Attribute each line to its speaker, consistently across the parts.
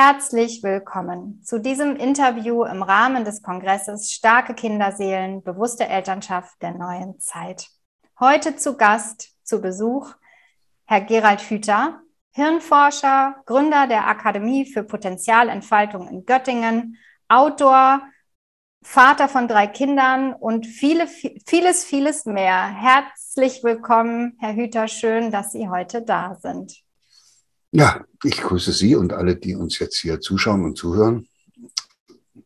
Speaker 1: Herzlich willkommen zu diesem Interview im Rahmen des Kongresses Starke Kinderseelen, bewusste Elternschaft der neuen Zeit. Heute zu Gast, zu Besuch, Herr Gerald Hüter, Hirnforscher, Gründer der Akademie für Potenzialentfaltung in Göttingen, Autor, Vater von drei Kindern und viele, vieles, vieles mehr. Herzlich willkommen, Herr Hüter. Schön, dass Sie heute da sind.
Speaker 2: Ja, ich grüße Sie und alle, die uns jetzt hier zuschauen und zuhören.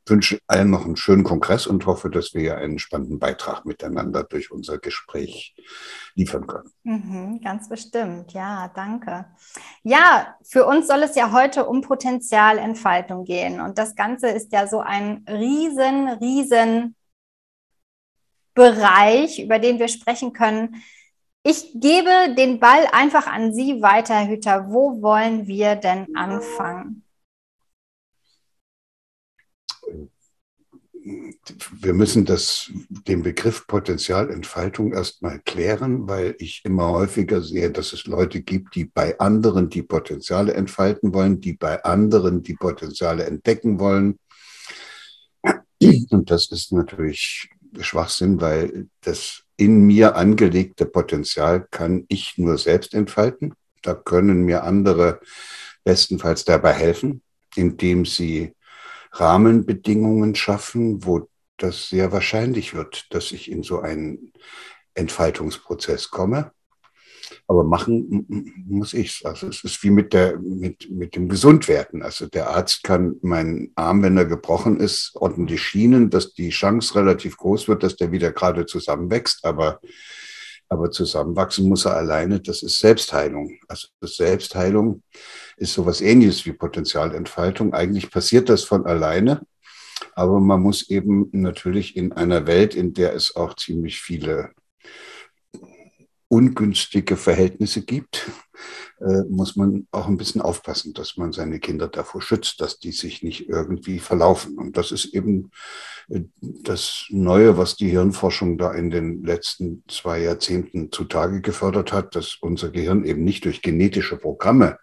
Speaker 2: Wünsche allen noch einen schönen Kongress und hoffe, dass wir einen spannenden Beitrag miteinander durch unser Gespräch liefern können.
Speaker 1: Mhm, ganz bestimmt, ja, danke. Ja, für uns soll es ja heute um Potenzialentfaltung gehen. Und das Ganze ist ja so ein riesen, riesen Bereich, über den wir sprechen können. Ich gebe den Ball einfach an Sie weiter, Herr Hüter. Wo wollen wir denn anfangen?
Speaker 2: Wir müssen das, den Begriff Potenzialentfaltung erstmal klären, weil ich immer häufiger sehe, dass es Leute gibt, die bei anderen die Potenziale entfalten wollen, die bei anderen die Potenziale entdecken wollen. Und das ist natürlich Schwachsinn, weil das in mir angelegte Potenzial kann ich nur selbst entfalten. Da können mir andere bestenfalls dabei helfen, indem sie Rahmenbedingungen schaffen, wo das sehr wahrscheinlich wird, dass ich in so einen Entfaltungsprozess komme. Aber machen muss ich es. Also es ist wie mit, der, mit, mit dem Gesundwerden. Also der Arzt kann meinen Arm, wenn er gebrochen ist, ordentlich schienen, dass die Chance relativ groß wird, dass der wieder gerade zusammenwächst. Aber, aber zusammenwachsen muss er alleine. Das ist Selbstheilung. Also Selbstheilung ist sowas ähnliches wie Potenzialentfaltung. Eigentlich passiert das von alleine. Aber man muss eben natürlich in einer Welt, in der es auch ziemlich viele ungünstige Verhältnisse gibt, äh, muss man auch ein bisschen aufpassen, dass man seine Kinder davor schützt, dass die sich nicht irgendwie verlaufen. Und das ist eben äh, das Neue, was die Hirnforschung da in den letzten zwei Jahrzehnten zutage gefördert hat, dass unser Gehirn eben nicht durch genetische Programme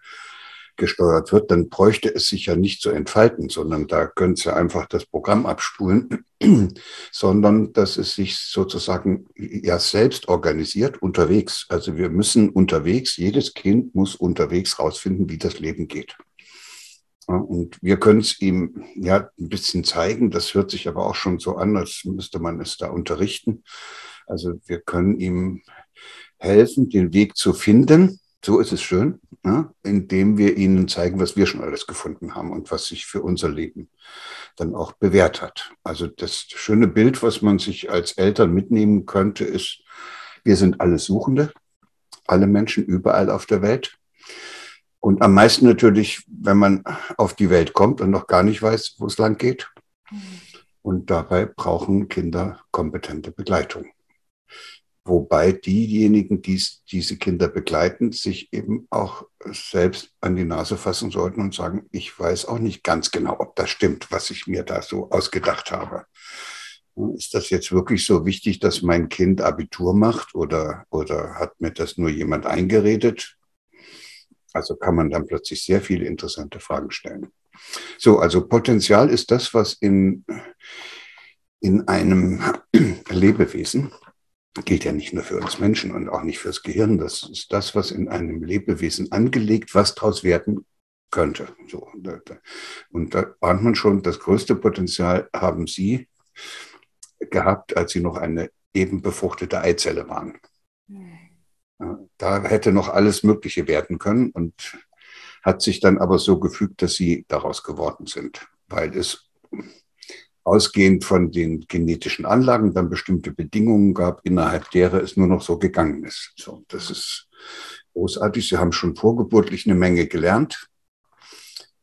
Speaker 2: gesteuert wird, dann bräuchte es sich ja nicht zu entfalten, sondern da könnte es ja einfach das Programm abspulen, sondern dass es sich sozusagen ja selbst organisiert unterwegs. Also wir müssen unterwegs, jedes Kind muss unterwegs rausfinden, wie das Leben geht. Und wir können es ihm ja ein bisschen zeigen. Das hört sich aber auch schon so an, als müsste man es da unterrichten. Also wir können ihm helfen, den Weg zu finden so ist es schön, ja, indem wir ihnen zeigen, was wir schon alles gefunden haben und was sich für unser Leben dann auch bewährt hat. Also das schöne Bild, was man sich als Eltern mitnehmen könnte, ist, wir sind alle Suchende, alle Menschen überall auf der Welt. Und am meisten natürlich, wenn man auf die Welt kommt und noch gar nicht weiß, wo es lang geht. Und dabei brauchen Kinder kompetente Begleitung. Wobei diejenigen, die diese Kinder begleiten, sich eben auch selbst an die Nase fassen sollten und sagen, ich weiß auch nicht ganz genau, ob das stimmt, was ich mir da so ausgedacht habe. Ist das jetzt wirklich so wichtig, dass mein Kind Abitur macht oder, oder hat mir das nur jemand eingeredet? Also kann man dann plötzlich sehr viele interessante Fragen stellen. So, also Potenzial ist das, was in, in einem Lebewesen gilt ja nicht nur für uns Menschen und auch nicht fürs Gehirn. Das ist das, was in einem Lebewesen angelegt, was daraus werden könnte. So, und da ahnt man schon, das größte Potenzial haben Sie gehabt, als Sie noch eine eben befruchtete Eizelle waren. Da hätte noch alles Mögliche werden können und hat sich dann aber so gefügt, dass Sie daraus geworden sind, weil es ausgehend von den genetischen Anlagen dann bestimmte Bedingungen gab, innerhalb derer es nur noch so gegangen ist. So, das ist großartig. Sie haben schon vorgeburtlich eine Menge gelernt,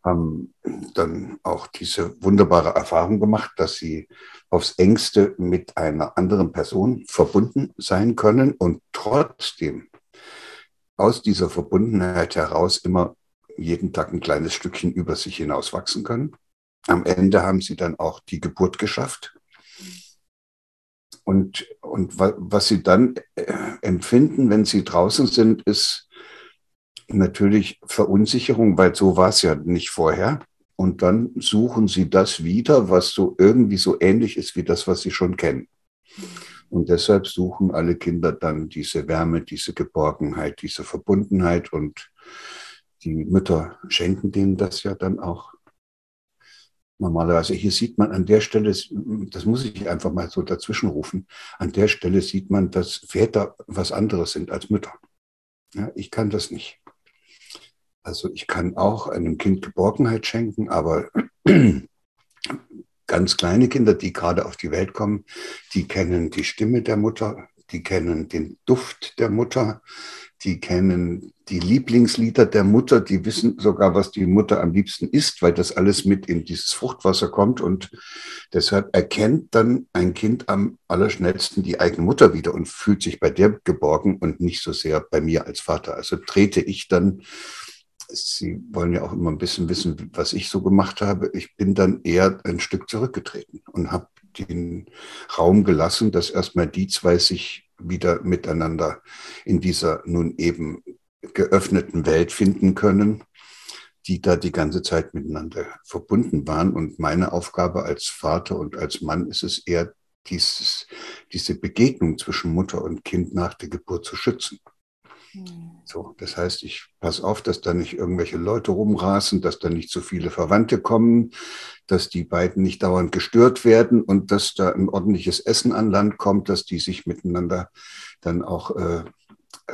Speaker 2: haben dann auch diese wunderbare Erfahrung gemacht, dass sie aufs engste mit einer anderen Person verbunden sein können und trotzdem aus dieser Verbundenheit heraus immer jeden Tag ein kleines Stückchen über sich hinauswachsen können. Am Ende haben sie dann auch die Geburt geschafft. Und, und was sie dann äh, empfinden, wenn sie draußen sind, ist natürlich Verunsicherung, weil so war es ja nicht vorher. und dann suchen sie das wieder, was so irgendwie so ähnlich ist wie das, was sie schon kennen. Und deshalb suchen alle Kinder dann diese Wärme, diese Geborgenheit, diese Verbundenheit und die Mütter schenken denen das ja dann auch normalerweise. Hier sieht man an der Stelle, das muss ich einfach mal so dazwischen rufen, an der Stelle sieht man, dass Väter was anderes sind als Mütter. Ja, ich kann das nicht. Also ich kann auch einem Kind Geborgenheit schenken, aber ganz kleine Kinder, die gerade auf die Welt kommen, die kennen die Stimme der Mutter, die kennen den Duft der Mutter, die kennen die Lieblingslieder der Mutter, die wissen sogar, was die Mutter am liebsten isst, weil das alles mit in dieses Fruchtwasser kommt und deshalb erkennt dann ein Kind am allerschnellsten die eigene Mutter wieder und fühlt sich bei der geborgen und nicht so sehr bei mir als Vater. Also trete ich dann Sie wollen ja auch immer ein bisschen wissen, was ich so gemacht habe. Ich bin dann eher ein Stück zurückgetreten und habe den Raum gelassen, dass erstmal die zwei sich wieder miteinander in dieser nun eben geöffneten Welt finden können, die da die ganze Zeit miteinander verbunden waren. Und meine Aufgabe als Vater und als Mann ist es eher, dieses, diese Begegnung zwischen Mutter und Kind nach der Geburt zu schützen. Hm. So, das heißt, ich passe auf, dass da nicht irgendwelche Leute rumrasen, dass da nicht zu viele Verwandte kommen, dass die beiden nicht dauernd gestört werden und dass da ein ordentliches Essen an Land kommt, dass die sich miteinander dann auch äh,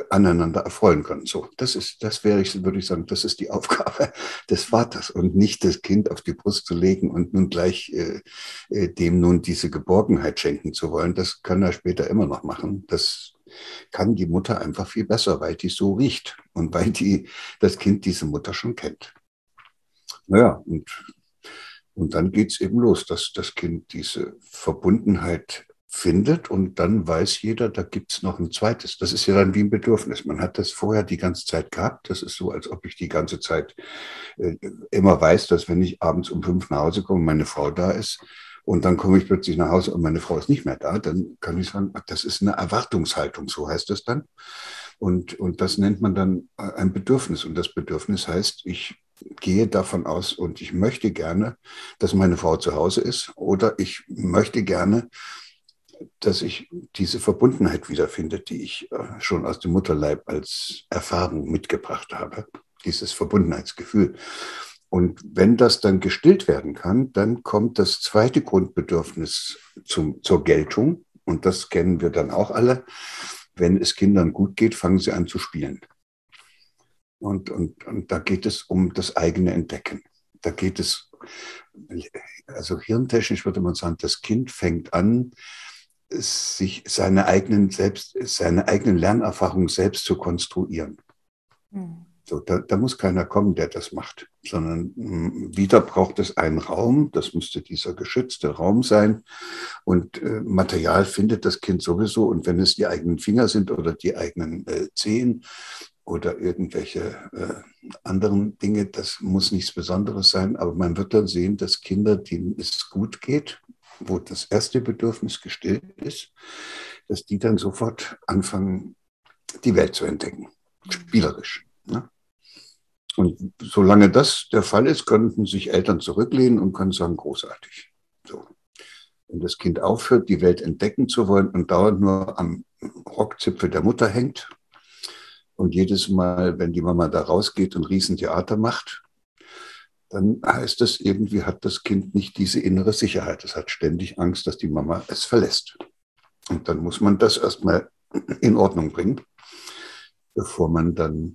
Speaker 2: aneinander erfreuen können. So, das ist, das wäre ich, würde ich sagen, das ist die Aufgabe des Vaters und nicht das Kind auf die Brust zu legen und nun gleich äh, äh dem nun diese Geborgenheit schenken zu wollen. Das kann er später immer noch machen. Das kann die Mutter einfach viel besser, weil die so riecht und weil die, das Kind diese Mutter schon kennt. Naja, und, und dann geht es eben los, dass das Kind diese Verbundenheit findet und dann weiß jeder, da gibt es noch ein zweites. Das ist ja dann wie ein Bedürfnis. Man hat das vorher die ganze Zeit gehabt. Das ist so, als ob ich die ganze Zeit äh, immer weiß, dass wenn ich abends um fünf nach Hause komme, meine Frau da ist, und dann komme ich plötzlich nach Hause und meine Frau ist nicht mehr da, dann kann ich sagen, das ist eine Erwartungshaltung, so heißt das dann. Und, und das nennt man dann ein Bedürfnis. Und das Bedürfnis heißt, ich gehe davon aus und ich möchte gerne, dass meine Frau zu Hause ist oder ich möchte gerne, dass ich diese Verbundenheit wiederfinde, die ich äh, schon aus dem Mutterleib als Erfahrung mitgebracht habe, dieses Verbundenheitsgefühl. Und wenn das dann gestillt werden kann, dann kommt das zweite Grundbedürfnis zum, zur Geltung. Und das kennen wir dann auch alle. Wenn es Kindern gut geht, fangen sie an zu spielen. Und, und, und da geht es um das eigene Entdecken. Da geht es, also hirntechnisch würde man sagen, das Kind fängt an, sich seine eigenen, selbst, seine eigenen Lernerfahrungen selbst zu konstruieren. Mhm. So, da, da, muss keiner kommen, der das macht, sondern hm, wieder braucht es einen Raum, das müsste dieser geschützte Raum sein. Und äh, Material findet das Kind sowieso. Und wenn es die eigenen Finger sind oder die eigenen äh, Zehen oder irgendwelche äh, anderen Dinge, das muss nichts Besonderes sein. Aber man wird dann sehen, dass Kinder, denen es gut geht, wo das erste Bedürfnis gestillt ist, dass die dann sofort anfangen, die Welt zu entdecken, spielerisch. Ne? Und solange das der Fall ist, könnten sich Eltern zurücklehnen und können sagen, großartig. So. Wenn das Kind aufhört, die Welt entdecken zu wollen und dauernd nur am Rockzipfel der Mutter hängt und jedes Mal, wenn die Mama da rausgeht und Riesentheater macht, dann heißt das, irgendwie hat das Kind nicht diese innere Sicherheit. Es hat ständig Angst, dass die Mama es verlässt. Und dann muss man das erstmal in Ordnung bringen, bevor man dann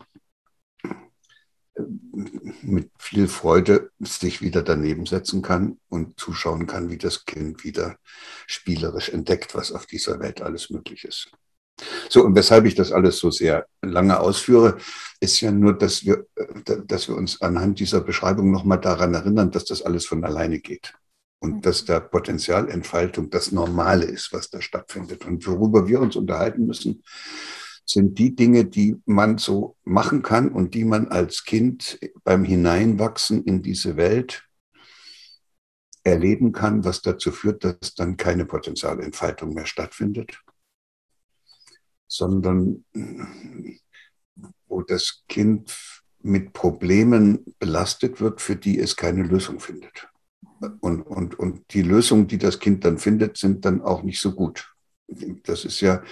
Speaker 2: mit viel Freude sich wieder daneben setzen kann und zuschauen kann, wie das Kind wieder spielerisch entdeckt, was auf dieser Welt alles möglich ist. So, und weshalb ich das alles so sehr lange ausführe, ist ja nur, dass wir, dass wir uns anhand dieser Beschreibung nochmal daran erinnern, dass das alles von alleine geht. Und mhm. dass da Potenzialentfaltung das Normale ist, was da stattfindet. Und worüber wir uns unterhalten müssen, sind die Dinge, die man so machen kann und die man als Kind beim Hineinwachsen in diese Welt erleben kann, was dazu führt, dass dann keine Potenzialentfaltung mehr stattfindet, sondern wo das Kind mit Problemen belastet wird, für die es keine Lösung findet. Und, und, und die Lösungen, die das Kind dann findet, sind dann auch nicht so gut. Das ist ja,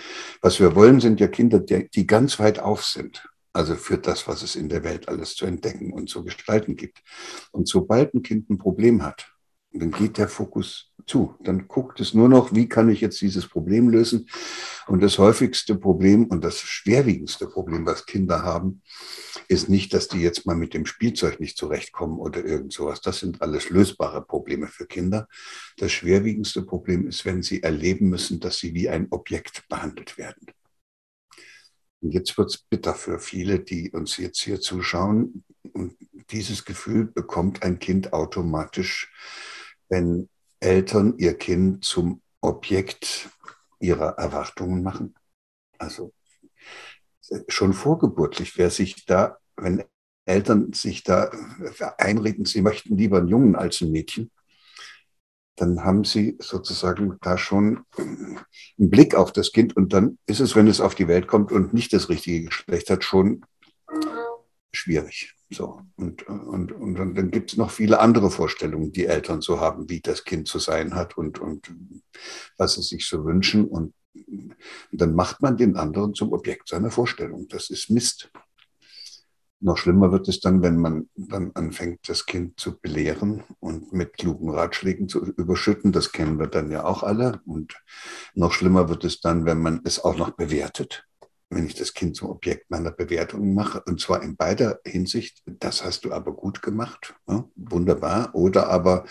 Speaker 2: was wir wollen, sind ja Kinder, die, ganz weit auf sind. Also für das, was es in der Welt alles zu entdecken und zu gestalten gibt. Und sobald ein Kind ein Problem hat, dann geht der Fokus zu. Dann guckt es nur noch, wie kann ich jetzt dieses Problem lösen. Und das häufigste Problem und das schwerwiegendste Problem, was Kinder haben, ist nicht, dass die jetzt mal mit dem Spielzeug nicht zurechtkommen oder irgend sowas. Das sind alles lösbare Probleme für Kinder. Das schwerwiegendste Problem ist, wenn sie erleben müssen, dass sie wie ein Objekt behandelt werden. Und jetzt wird es bitter für viele, die uns jetzt hier zuschauen. Und dieses Gefühl bekommt ein Kind automatisch, wenn Eltern ihr Kind zum Objekt ihrer Erwartungen machen. Also schon vorgeburtlich, wer sich da, wenn Eltern sich da einreden, sie möchten lieber einen Jungen als ein Mädchen, dann haben sie sozusagen da schon einen Blick auf das Kind und dann ist es, wenn es auf die Welt kommt und nicht das richtige Geschlecht hat, schon schwierig. So. Und, und, und dann, gibt es noch viele andere Vorstellungen, die Eltern so haben, wie das Kind zu sein hat und, und was sie sich so wünschen. Und dann macht man den anderen zum Objekt seiner Vorstellung. Das ist Mist. Noch schlimmer wird es dann, wenn man dann anfängt, das Kind zu belehren und mit klugen Ratschlägen zu überschütten. Das kennen wir dann ja auch alle. Und noch schlimmer wird es dann, wenn man es auch noch bewertet wenn ich das Kind zum Objekt meiner Bewertung mache, und zwar in beider Hinsicht, das hast du aber gut gemacht, ja, wunderbar, oder aber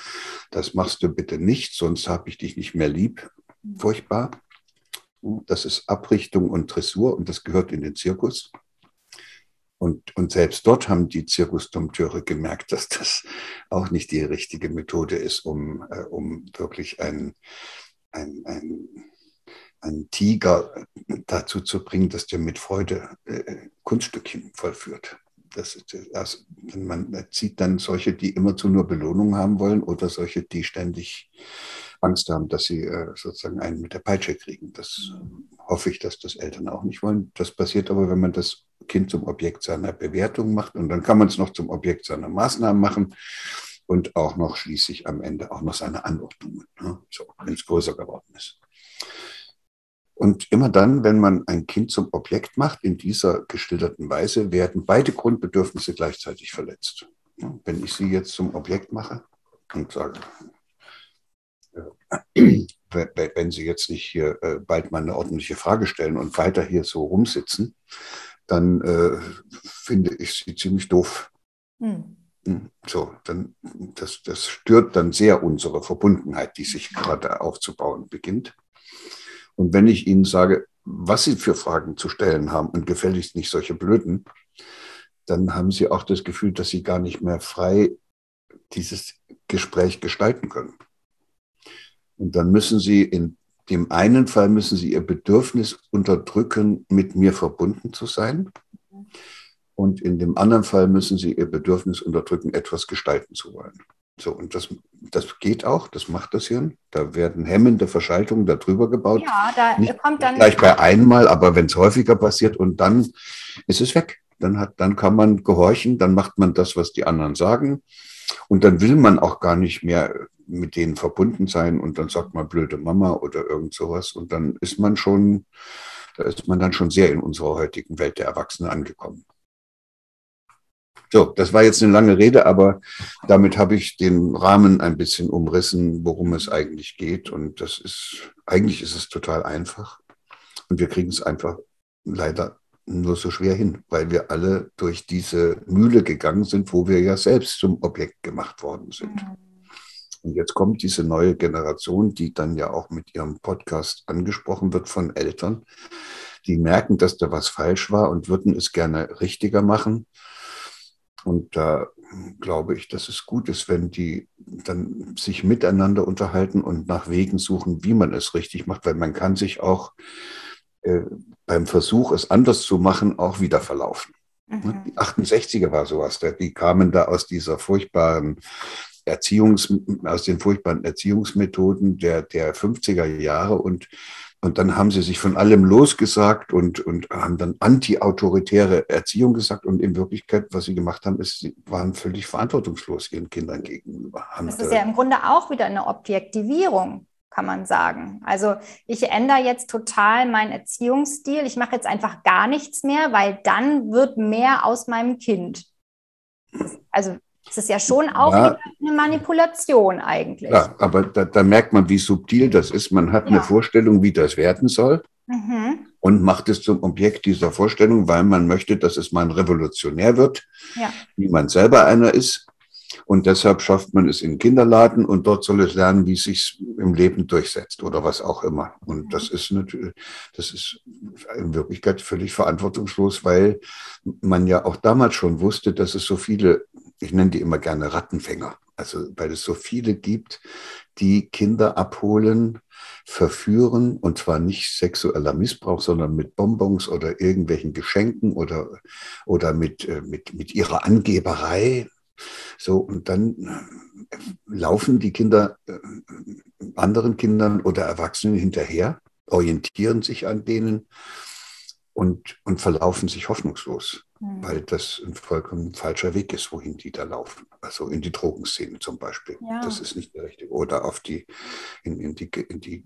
Speaker 2: das machst du bitte nicht, sonst habe ich dich nicht mehr lieb, furchtbar. Das ist Abrichtung und Dressur und das gehört in den Zirkus. Und, und selbst dort haben die Zirkusdompteure gemerkt, dass das auch nicht die richtige Methode ist, um, äh, um wirklich ein, ein, ein einen Tiger dazu zu bringen, dass der mit Freude äh, Kunststückchen vollführt. Das ist, also, man zieht dann solche, die immerzu nur Belohnung haben wollen oder solche, die ständig Angst haben, dass sie äh, sozusagen einen mit der Peitsche kriegen. Das hoffe ich, dass das Eltern auch nicht wollen. Das passiert aber, wenn man das Kind zum Objekt seiner Bewertung macht und dann kann man es noch zum Objekt seiner Maßnahmen machen und auch noch schließlich am Ende auch noch seine Anordnungen, ne? so, wenn es größer geworden ist. Und immer dann, wenn man ein Kind zum Objekt macht, in dieser geschilderten Weise, werden beide Grundbedürfnisse gleichzeitig verletzt. Wenn ich sie jetzt zum Objekt mache und sage, äh, wenn Sie jetzt nicht hier äh, bald mal eine ordentliche Frage stellen und weiter hier so rumsitzen, dann äh, finde ich Sie ziemlich doof. Hm. hm. So, dann, das, das stört dann sehr unsere Verbundenheit, die sich gerade aufzubauen beginnt. Und wenn ich Ihnen sage, was Sie für Fragen zu stellen haben und gefälligst nicht solche blöden, dann haben Sie auch das Gefühl, dass Sie gar nicht mehr frei dieses Gespräch gestalten können. Und dann müssen Sie in dem einen Fall müssen Sie Ihr Bedürfnis unterdrücken, mit mir verbunden zu sein. Und in dem anderen Fall müssen Sie Ihr Bedürfnis unterdrücken, etwas gestalten zu wollen. So, und das, das geht auch, das macht das Hirn. Da werden hemmende Verschaltungen darüber gebaut. Ja, da Nicht kommt dann. Gleich bei einmal, aber wenn es häufiger passiert und dann ist es weg. Dann, hat, dann kann man gehorchen, dann macht man das, was die anderen sagen. Und dann will man auch gar nicht mehr mit denen verbunden sein und dann sagt man blöde Mama oder irgend sowas. Und dann ist man schon, da ist man dann schon sehr in unserer heutigen Welt der Erwachsenen angekommen. So, das war jetzt eine lange Rede, aber damit habe ich den Rahmen ein bisschen umrissen, worum es eigentlich geht. Und das ist, eigentlich ist es total einfach. Und wir kriegen es einfach leider nur so schwer hin, weil wir alle durch diese Mühle gegangen sind, wo wir ja selbst zum Objekt gemacht worden sind. Und jetzt kommt diese neue Generation, die dann ja auch mit ihrem Podcast angesprochen wird von Eltern, die merken, dass da was falsch war und würden es gerne richtiger machen und da glaube ich, dass es gut ist, wenn die dann sich miteinander unterhalten und nach Wegen suchen, wie man es richtig macht, weil man kann sich auch äh, beim Versuch, es anders zu machen, auch wieder verlaufen. Mhm. Die 68er war sowas, die kamen da aus dieser furchtbaren Erziehungs, aus den furchtbaren Erziehungsmethoden der, der 50er Jahre und Und dann haben sie sich von allem losgesagt und, und haben dann anti-autoritäre Erziehung gesagt. Und in Wirklichkeit, was sie gemacht haben, ist, sie waren völlig verantwortungslos ihren Kindern gegenüber.
Speaker 1: Haben das ist ja im Grunde auch wieder eine Objektivierung, kann man sagen. Also ich ändere jetzt total meinen Erziehungsstil. Ich mache jetzt einfach gar nichts mehr, weil dann wird mehr aus meinem Kind. Also das ist ja schon auch ja. eine Manipulation eigentlich.
Speaker 2: Ja, aber da, da, merkt man, wie subtil das ist. Man hat ja. eine Vorstellung, wie das werden soll mhm. und macht es zum Objekt dieser Vorstellung, weil man möchte, dass es mal ein Revolutionär wird, ja. wie man selber einer ist. Und deshalb schafft man es in den Kinderladen und dort soll es lernen, wie es sich im Leben durchsetzt oder was auch immer. Und das ist natürlich, das ist in Wirklichkeit völlig verantwortungslos, weil man ja auch damals schon wusste, dass es so viele, ich nenne die immer gerne Rattenfänger, also weil es so viele gibt, die Kinder abholen, verführen und zwar nicht sexueller Missbrauch, sondern mit Bonbons oder irgendwelchen Geschenken oder, oder mit, äh, mit, mit ihrer Angeberei. So, und dann äh, laufen die Kinder äh, anderen Kindern oder Erwachsenen hinterher, orientieren sich an denen und, und verlaufen sich hoffnungslos, mhm. weil das ein vollkommen falscher Weg ist, wohin die da laufen. Also in die Drogenszene zum Beispiel. Ja. Das ist nicht der richtige. Oder auf die, in, in, die, in, die,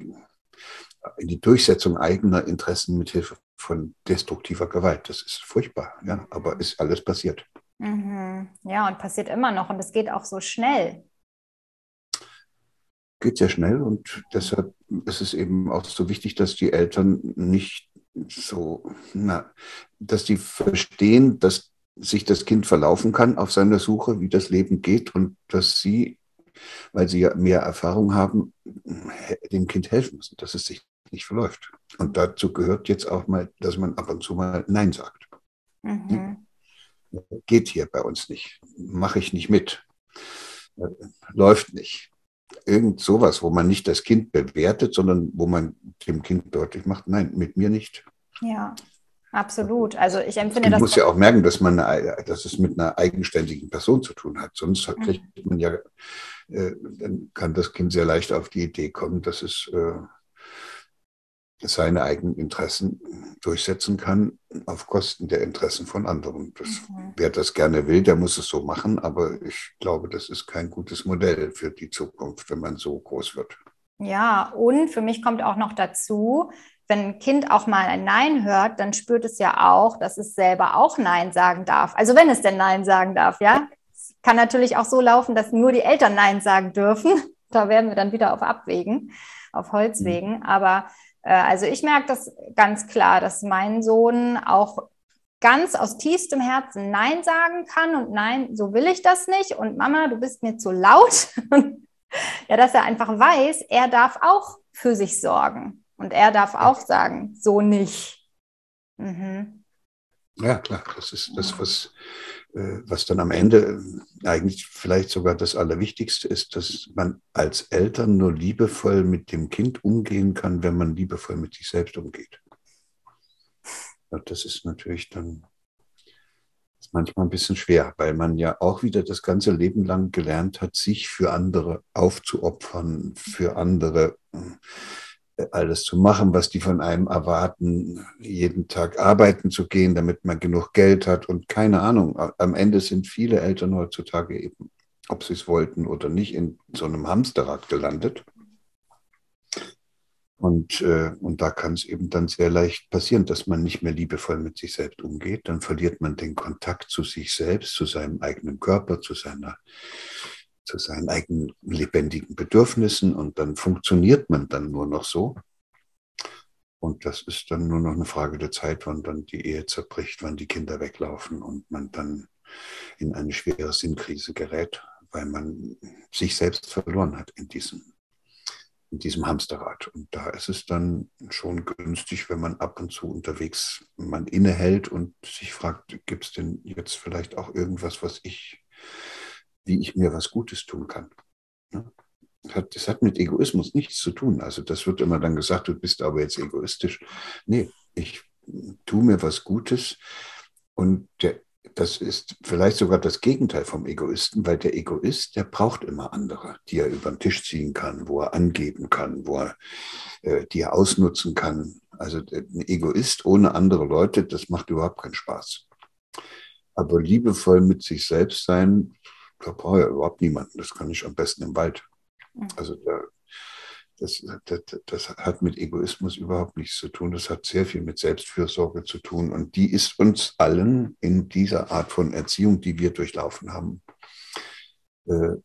Speaker 2: in die Durchsetzung eigener Interessen mit Hilfe von destruktiver Gewalt. Das ist furchtbar, ja, aber ist alles passiert.
Speaker 1: Mhm. Ja, und passiert immer noch und es geht auch so schnell.
Speaker 2: Geht sehr schnell und deshalb ist es eben auch so wichtig, dass die Eltern nicht so, na, dass die verstehen, dass sich das Kind verlaufen kann auf seiner Suche, wie das Leben geht und dass sie, weil sie ja mehr Erfahrung haben, dem Kind helfen müssen, dass es sich nicht verläuft. Und dazu gehört jetzt auch mal, dass man ab und zu mal Nein sagt. Mhm geht hier bei uns nicht, mache ich nicht mit, läuft nicht. Irgend sowas, wo man nicht das Kind bewertet, sondern wo man dem Kind deutlich macht, nein, mit mir nicht.
Speaker 1: Ja, absolut. Also ich empfinde
Speaker 2: das. Man muss ja auch merken, dass man eine, dass es mit einer eigenständigen Person zu tun hat. Sonst mhm. kriegt man ja, äh, dann kann das Kind sehr leicht auf die Idee kommen, dass es äh, seine eigenen Interessen durchsetzen kann auf Kosten der Interessen von anderen. Das, mhm. Wer das gerne will, der muss es so machen, aber ich glaube, das ist kein gutes Modell für die Zukunft, wenn man so groß wird.
Speaker 1: Ja, und für mich kommt auch noch dazu, wenn ein Kind auch mal ein Nein hört, dann spürt es ja auch, dass es selber auch Nein sagen darf. Also wenn es denn Nein sagen darf, ja. Es kann natürlich auch so laufen, dass nur die Eltern Nein sagen dürfen. Da werden wir dann wieder auf Abwägen, auf Holzwegen. Mhm. Aber also ich merke das ganz klar, dass mein Sohn auch ganz aus tiefstem Herzen Nein sagen kann und nein, so will ich das nicht und Mama, du bist mir zu laut. ja, dass er einfach weiß, er darf auch für sich sorgen und er darf auch sagen, so nicht.
Speaker 2: Mhm. Ja, klar, das ist das, was äh, was dann am Ende äh, eigentlich vielleicht sogar das Allerwichtigste ist, dass man als Eltern nur liebevoll mit dem Kind umgehen kann, wenn man liebevoll mit sich selbst umgeht. Und das ist natürlich dann ist manchmal ein bisschen schwer, weil man ja auch wieder das ganze Leben lang gelernt hat, sich für andere aufzuopfern, für andere äh, alles zu machen, was die von einem erwarten, jeden Tag arbeiten zu gehen, damit man genug Geld hat und keine Ahnung. Am Ende sind viele Eltern heutzutage eben, ob sie es wollten oder nicht, in so einem Hamsterrad gelandet. Und, äh, und da kann es eben dann sehr leicht passieren, dass man nicht mehr liebevoll mit sich selbst umgeht. Dann verliert man den Kontakt zu sich selbst, zu seinem eigenen Körper, zu seiner zu seinen eigenen lebendigen Bedürfnissen und dann funktioniert man dann nur noch so. Und das ist dann nur noch eine Frage der Zeit, wann dann die Ehe zerbricht, wann die Kinder weglaufen und man dann in eine schwere Sinnkrise gerät, weil man sich selbst verloren hat in diesem, in diesem Hamsterrad. Und da ist es dann schon günstig, wenn man ab und zu unterwegs man innehält und sich fragt, gibt es denn jetzt vielleicht auch irgendwas, was ich wie ich mir was Gutes tun kann. Das hat mit Egoismus nichts zu tun. Also das wird immer dann gesagt, du bist aber jetzt egoistisch. Nee, ich tue mir was Gutes und der das ist vielleicht sogar das Gegenteil vom Egoisten, weil der Egoist, der braucht immer andere, die er über den Tisch ziehen kann, wo er angeben kann, wo er, äh, die er ausnutzen kann. Also ein Egoist ohne andere Leute, das macht überhaupt keinen Spaß. Aber liebevoll mit sich selbst sein, da brauche ich überhaupt niemanden. Das kann ich am besten im Wald. Mhm. Also da, das, das, das, hat mit Egoismus überhaupt nichts zu tun. Das hat sehr viel mit Selbstfürsorge zu tun. Und die ist uns allen in dieser Art von Erziehung, die wir durchlaufen haben, äh,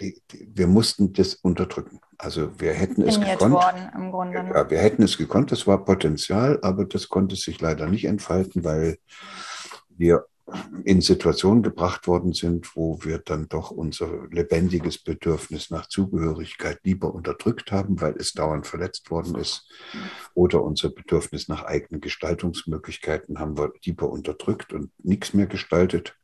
Speaker 2: die, die, wir mussten das unterdrücken. Also wir hätten es gekonnt. Worden? Ja, wir hätten es gekonnt, das war Potenzial, aber das konnte sich leider nicht entfalten, weil wir in Situationen gebracht worden sind, wo wir dann doch unser lebendiges Bedürfnis nach Zugehörigkeit lieber unterdrückt haben, weil es dauernd verletzt worden ist, oder unser Bedürfnis nach eigenen Gestaltungsmöglichkeiten haben wir lieber unterdrückt und nichts mehr gestaltet,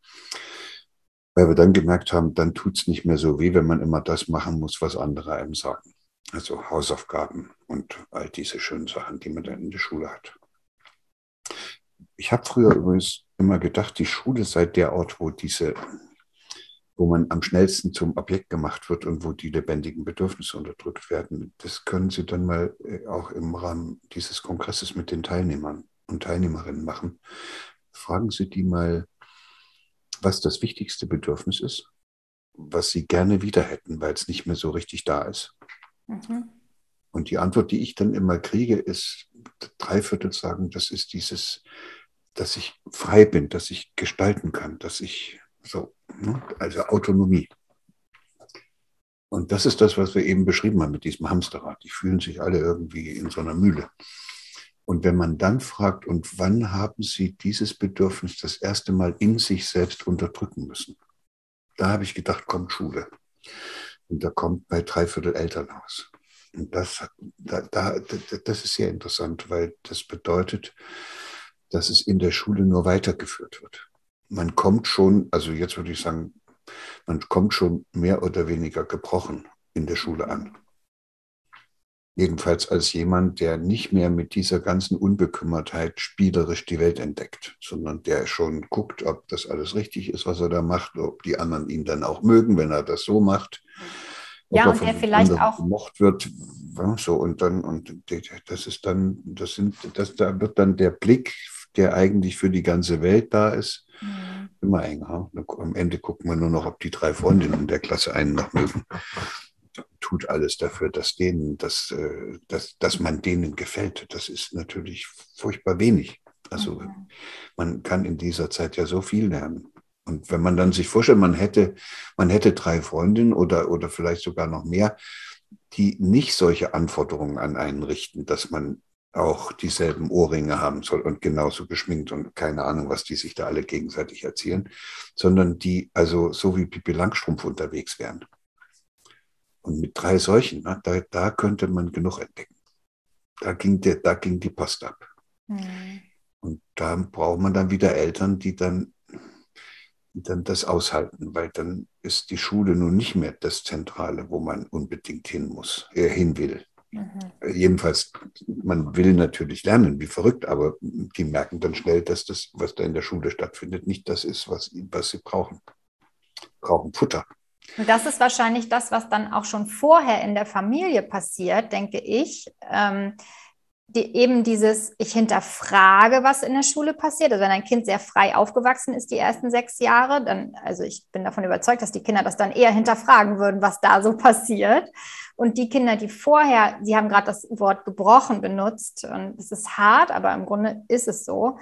Speaker 2: weil wir dann gemerkt haben, dann tut es nicht mehr so weh, wenn man immer das machen muss, was andere einem sagen. Also Hausaufgaben und all diese schönen Sachen, die man dann in der Schule hat. Ich habe früher übrigens immer gedacht, die Schule sei der Ort, wo diese, wo man am schnellsten zum Objekt gemacht wird und wo die lebendigen Bedürfnisse unterdrückt werden. Das können Sie dann mal äh, auch im Rahmen dieses Kongresses mit den Teilnehmern und Teilnehmerinnen machen. Fragen Sie die mal, was das wichtigste Bedürfnis ist, was Sie gerne wieder hätten, weil es nicht mehr so richtig da ist. Mhm. Und die Antwort, die ich dann immer kriege, ist, drei Viertel sagen, das ist dieses dass ich frei bin, dass ich gestalten kann, dass ich so, ne? also Autonomie. Und das ist das, was wir eben beschrieben haben mit diesem Hamsterrad. Die fühlen sich alle irgendwie in so einer Mühle. Und wenn man dann fragt, und wann haben Sie dieses Bedürfnis das erste Mal in sich selbst unterdrücken müssen? Da habe ich gedacht, kommt Schule. Und da kommt bei Dreiviertel Elternhaus. Das, da, da, das ist sehr interessant, weil das bedeutet, dass es in der Schule nur weitergeführt wird. Man kommt schon, also jetzt würde ich sagen, man kommt schon mehr oder weniger gebrochen in der Schule an. Jedenfalls als jemand, der nicht mehr mit dieser ganzen Unbekümmertheit spielerisch die Welt entdeckt, sondern der schon guckt, ob das alles richtig ist, was er da macht, ob die anderen ihn dann auch mögen, wenn er das so macht.
Speaker 1: Ja, und der vielleicht auch
Speaker 2: gemocht wird, so und dann und das ist dann, das sind, das da wird dann der Blick der eigentlich für die ganze Welt da ist, mhm. immer enger. Am Ende gucken wir nur noch, ob die drei Freundinnen in der Klasse einen noch mögen. Tut alles dafür, dass denen, dass, äh, dass, dass man denen gefällt. Das ist natürlich furchtbar wenig. Also mhm. man kann in dieser Zeit ja so viel lernen. Und wenn man dann sich vorstellt, man hätte, man hätte drei Freundinnen oder, oder vielleicht sogar noch mehr, die nicht solche Anforderungen an einen richten, dass man auch dieselben Ohrringe haben soll und genauso geschminkt und keine Ahnung, was die sich da alle gegenseitig erzählen, sondern die also so wie Pippi Langstrumpf unterwegs wären. Und mit drei solchen, na, da, da könnte man genug entdecken. Da ging, der, da ging die Post ab. Mhm. Und da braucht man dann wieder Eltern, die dann, dann das aushalten, weil dann ist die Schule nun nicht mehr das Zentrale, wo man unbedingt hin muss, äh, hin will. Mhm. Jedenfalls, man will natürlich lernen, wie verrückt, aber die merken dann schnell, dass das, was da in der Schule stattfindet, nicht das ist, was, was sie brauchen. Brauchen Futter.
Speaker 1: Und das ist wahrscheinlich das, was dann auch schon vorher in der Familie passiert, denke ich. Ähm, die, eben dieses, ich hinterfrage, was in der Schule passiert. Also wenn ein Kind sehr frei aufgewachsen ist, die ersten sechs Jahre, dann, also ich bin davon überzeugt, dass die Kinder das dann eher hinterfragen würden, was da so passiert. Und die Kinder, die vorher, Sie haben gerade das Wort gebrochen benutzt, und es ist hart, aber im Grunde ist es so.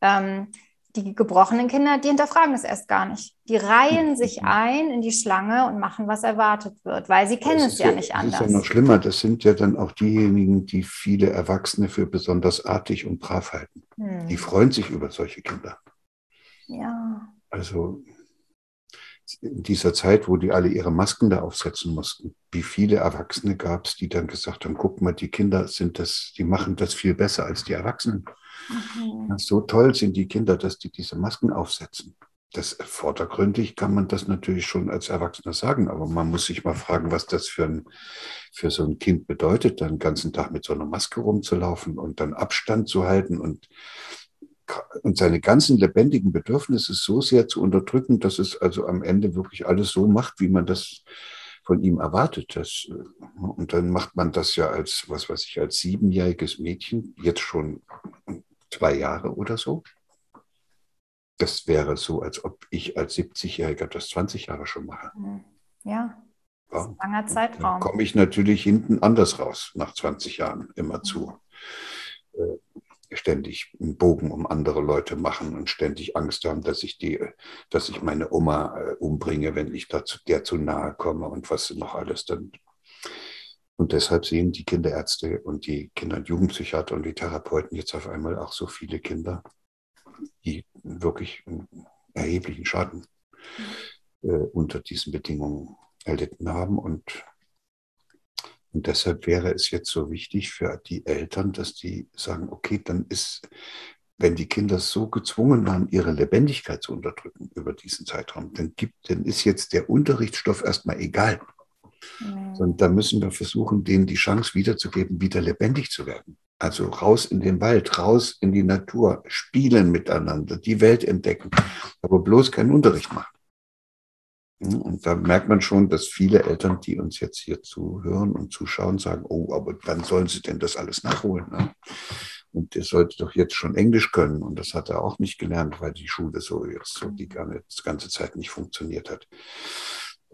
Speaker 1: Ähm, die gebrochenen Kinder, die hinterfragen es erst gar nicht. Die reihen sich ein in die Schlange und machen, was erwartet wird, weil sie kennen es ja, ja, nicht anders.
Speaker 2: Das ist ja noch schlimmer. Das sind ja dann auch diejenigen, die viele Erwachsene für besonders artig und brav halten. Hm. Die freuen sich über solche Kinder.
Speaker 1: Ja.
Speaker 2: Also in dieser Zeit, wo die alle ihre Masken da aufsetzen mussten, wie viele Erwachsene gab es, die dann gesagt haben, guck mal, die Kinder sind das, die machen das viel besser als die Erwachsenen. Mhm. So toll sind die Kinder, dass die diese Masken aufsetzen. Das vordergründig kann man das natürlich schon als Erwachsener sagen, aber man muss sich mal fragen, was das für, ein, für so ein Kind bedeutet, dann den ganzen Tag mit so einer Maske rumzulaufen und dann Abstand zu halten und und seine ganzen lebendigen Bedürfnisse so sehr zu unterdrücken, dass es also am Ende wirklich alles so macht, wie man das von ihm erwartet. Das, und dann macht man das ja als, was weiß ich, als siebenjähriges Mädchen, jetzt schon zwei Jahre oder so. Das wäre so, als ob ich als 70-Jähriger das 20 Jahre schon mache.
Speaker 1: Ja, ja. langer Zeitraum. Dann
Speaker 2: komme ich natürlich hinten anders raus, nach 20 Jahren immer zu. Äh, ständig einen Bogen um andere Leute machen und ständig Angst haben, dass ich die, dass ich meine Oma äh, umbringe, wenn ich dazu, der zu nahe komme und was noch alles dann. Und deshalb sehen die Kinderärzte und die Kinder- und Jugendpsychiater und die Therapeuten jetzt auf einmal auch so viele Kinder, die wirklich einen erheblichen Schaden äh, unter diesen Bedingungen erlitten haben und und deshalb wäre es jetzt so wichtig für die Eltern, dass die sagen, okay, dann ist, wenn die Kinder so gezwungen waren, ihre Lebendigkeit zu unterdrücken über diesen Zeitraum, dann, gibt, dann ist jetzt der Unterrichtsstoff erstmal egal. Und da müssen wir versuchen, denen die Chance wiederzugeben, wieder lebendig zu werden. Also raus in den Wald, raus in die Natur, spielen miteinander, die Welt entdecken, aber bloß keinen Unterricht machen. Und da merkt man schon, dass viele Eltern, die uns jetzt hier zuhören und zuschauen, sagen, oh, aber wann sollen sie denn das alles nachholen? Ne? Und der sollte doch jetzt schon Englisch können. Und das hat er auch nicht gelernt, weil die Schule so so die ganze Zeit nicht funktioniert hat.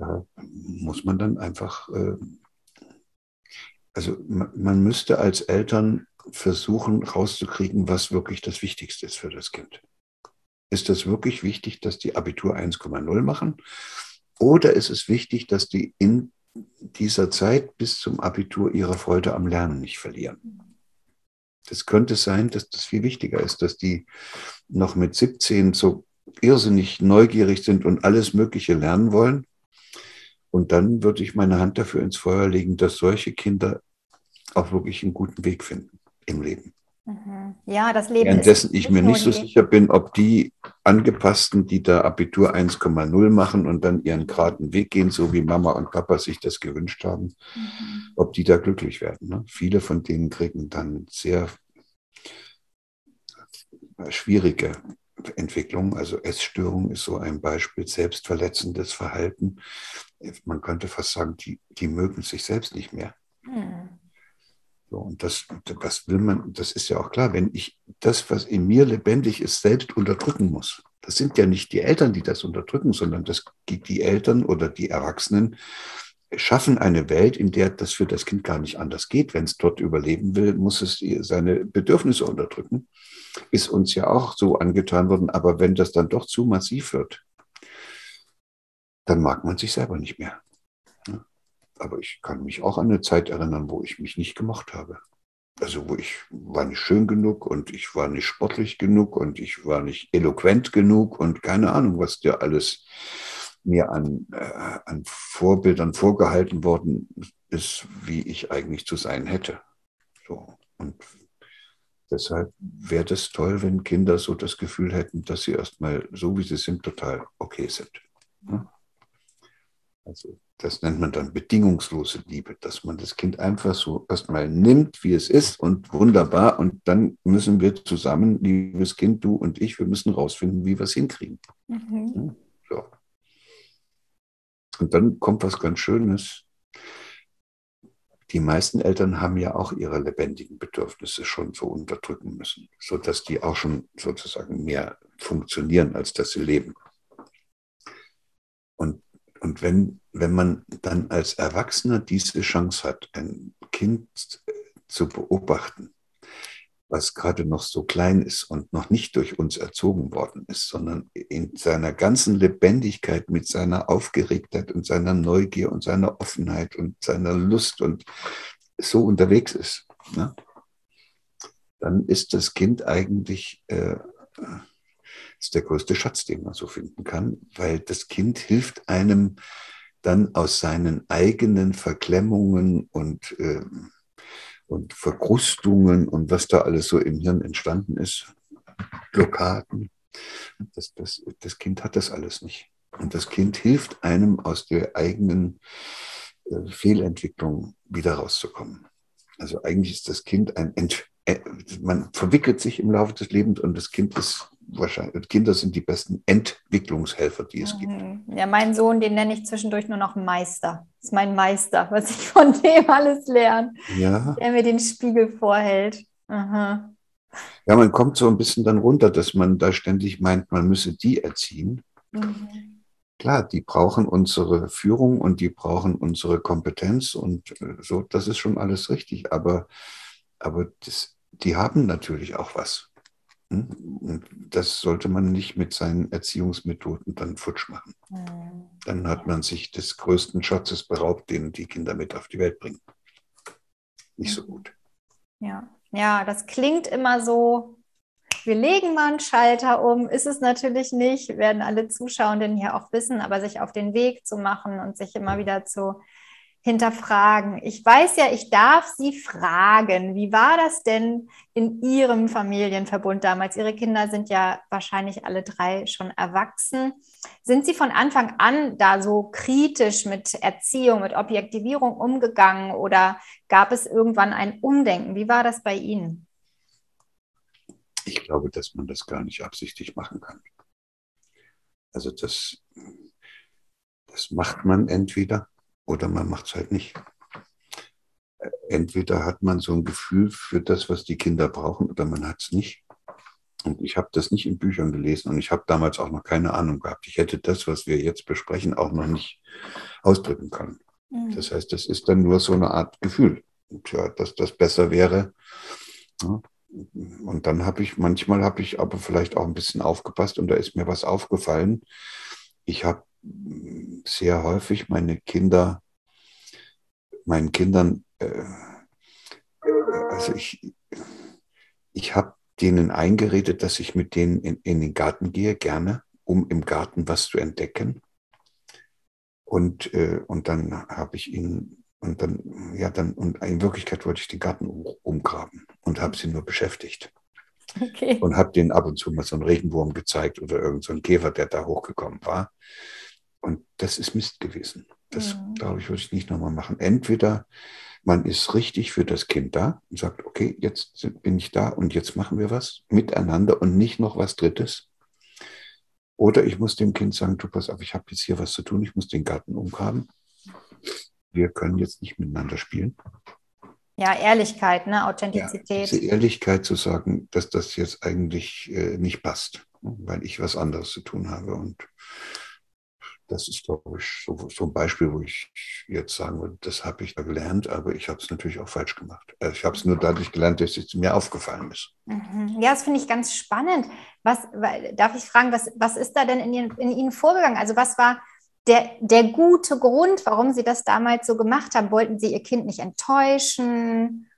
Speaker 2: Da muss man dann einfach, äh, also man müsste als Eltern versuchen rauszukriegen, was wirklich das Wichtigste ist für das Kind. Ist das wirklich wichtig, dass die Abitur 1,0 machen? Oder ist es wichtig, dass die in dieser Zeit bis zum Abitur ihre Freude am Lernen nicht verlieren? Das könnte sein, dass das viel wichtiger ist, dass die noch mit 17 so irrsinnig neugierig sind und alles Mögliche lernen wollen. Und dann würde ich meine Hand dafür ins Feuer legen, dass solche Kinder auch wirklich einen guten Weg finden im Leben.
Speaker 1: Mhm. Ja, das Leben
Speaker 2: Währenddessen ich mir nicht so sicher bin, ob die Angepassten, die da Abitur 1,0 machen und dann ihren geraden Weg gehen, so wie Mama und Papa sich das gewünscht haben, mhm. ob die da glücklich werden. Ne? Viele von denen kriegen dann sehr schwierige Entwicklungen. Also Essstörung ist so ein Beispiel, selbstverletzendes Verhalten. Man könnte fast sagen, die, die mögen sich selbst nicht mehr. Mhm. So, und das, das will man, das ist ja auch klar, wenn ich das, was in mir lebendig ist, selbst unterdrücken muss. Das sind ja nicht die Eltern, die das unterdrücken, sondern das, die Eltern oder die Erwachsenen schaffen eine Welt, in der das für das Kind gar nicht anders geht. Wenn es dort überleben will, muss es seine Bedürfnisse unterdrücken. Ist uns ja auch so angetan worden. Aber wenn das dann doch zu massiv wird, dann mag man sich selber nicht mehr. Aber ich kann mich auch an eine Zeit erinnern, wo ich mich nicht gemocht habe. Also wo ich war nicht schön genug und ich war nicht sportlich genug und ich war nicht eloquent genug und keine Ahnung, was dir alles mir an, äh, an Vorbildern vorgehalten worden ist, wie ich eigentlich zu sein hätte. So. Und deshalb wäre das toll, wenn Kinder so das Gefühl hätten, dass sie erstmal so wie sie sind total okay sind. Also das nennt man dann bedingungslose Liebe, dass man das Kind einfach so erstmal nimmt, wie es ist und wunderbar. Und dann müssen wir zusammen, liebes Kind, du und ich, wir müssen rausfinden, wie wir es hinkriegen. Mhm. So. Und dann kommt was ganz Schönes. Die meisten Eltern haben ja auch ihre lebendigen Bedürfnisse schon so unterdrücken müssen, sodass die auch schon sozusagen mehr funktionieren, als dass sie leben. Und wenn, wenn man dann als Erwachsener diese Chance hat, ein Kind zu beobachten, was gerade noch so klein ist und noch nicht durch uns erzogen worden ist, sondern in seiner ganzen Lebendigkeit mit seiner Aufgeregtheit und seiner Neugier und seiner Offenheit und seiner Lust und so unterwegs ist, ne? dann ist das Kind eigentlich äh, ist der größte Schatz, den man so finden kann, weil das Kind hilft einem dann aus seinen eigenen Verklemmungen und, äh, und Verkrustungen und was da alles so im Hirn entstanden ist, Blockaden. Das, das, das Kind hat das alles nicht. Und das Kind hilft einem aus der eigenen äh, Fehlentwicklung wieder rauszukommen. Also eigentlich ist das Kind ein Ent äh, man verwickelt sich im Laufe des Lebens und das Kind ist wahrscheinlich, Kinder sind die besten Entwicklungshelfer, die es gibt.
Speaker 1: Mhm. Ja, mein Sohn, den nenne ich zwischendurch nur noch Meister. Das ist mein Meister, was ich von dem alles lerne. Ja. Der mir den Spiegel vorhält. Aha.
Speaker 2: Ja, man kommt so ein bisschen dann runter, dass man da ständig meint, man müsse die erziehen. Mhm. Klar, die brauchen unsere Führung und die brauchen unsere Kompetenz und äh, so, das ist schon alles richtig. Aber, aber das, die haben natürlich auch was. Und das sollte man nicht mit seinen Erziehungsmethoden dann futsch machen. Mhm. Dann hat man sich des größten Schatzes beraubt, den die Kinder mit auf die Welt bringen. Nicht so gut.
Speaker 1: Ja, ja, das klingt immer so, wir legen mal einen Schalter um, ist es natürlich nicht, werden alle Zuschauenden hier auch wissen, aber sich auf den Weg zu machen und sich immer wieder zu hinterfragen. Ich weiß ja, ich darf Sie fragen, wie war das denn in Ihrem Familienverbund damals? Ihre Kinder sind ja wahrscheinlich alle drei schon erwachsen. Sind Sie von Anfang an da so kritisch mit Erziehung, mit Objektivierung umgegangen oder gab es irgendwann ein Umdenken? Wie war das bei Ihnen?
Speaker 2: Ich glaube, dass man das gar nicht absichtlich machen kann. Also das, das macht man entweder oder man macht es halt nicht. Entweder hat man so ein Gefühl für das, was die Kinder brauchen, oder man hat es nicht. Und ich habe das nicht in Büchern gelesen und ich habe damals auch noch keine Ahnung gehabt. Ich hätte das, was wir jetzt besprechen, auch noch nicht ausdrücken können. Mhm. Das heißt, das ist dann nur so eine Art Gefühl, und ja, dass das besser wäre. Ja. Und dann habe ich, manchmal habe ich aber vielleicht auch ein bisschen aufgepasst und da ist mir was aufgefallen. Ich habe sehr häufig meine Kinder, meinen Kindern, äh, also ich, ich habe denen eingeredet, dass ich mit denen in, in den Garten gehe, gerne, um im Garten was zu entdecken. Und, äh, und dann habe ich ihnen, und dann, ja, dann, und in Wirklichkeit wollte ich den Garten umgraben und habe sie nur beschäftigt. Okay. Und habe denen ab und zu mal so einen Regenwurm gezeigt oder irgendeinen so Käfer, der da hochgekommen war. Und das ist Mist gewesen. Das, glaube ich, würde ich nicht nochmal machen. Entweder man ist richtig für das Kind da und sagt, okay, jetzt bin ich da und jetzt machen wir was miteinander und nicht noch was Drittes. Oder ich muss dem Kind sagen, du pass auf, ich habe jetzt hier was zu tun, ich muss den Garten umgraben. Wir können jetzt nicht miteinander spielen.
Speaker 1: Ja, Ehrlichkeit, ne? Authentizität.
Speaker 2: Ja, diese Ehrlichkeit zu sagen, dass das jetzt eigentlich äh, nicht passt, weil ich was anderes zu tun habe. Und das ist, glaube ich, so, so, ein Beispiel, wo ich jetzt sagen würde, das habe ich da gelernt, aber ich habe es natürlich auch falsch gemacht. Also ich habe es nur dadurch gelernt, dass es mir aufgefallen ist.
Speaker 1: Mhm. Ja, das finde ich ganz spannend. Was, darf ich fragen, was, was ist da denn in Ihnen, in Ihnen vorgegangen? Also was war der, der gute Grund, warum Sie das damals so gemacht haben? Wollten Sie Ihr Kind nicht enttäuschen?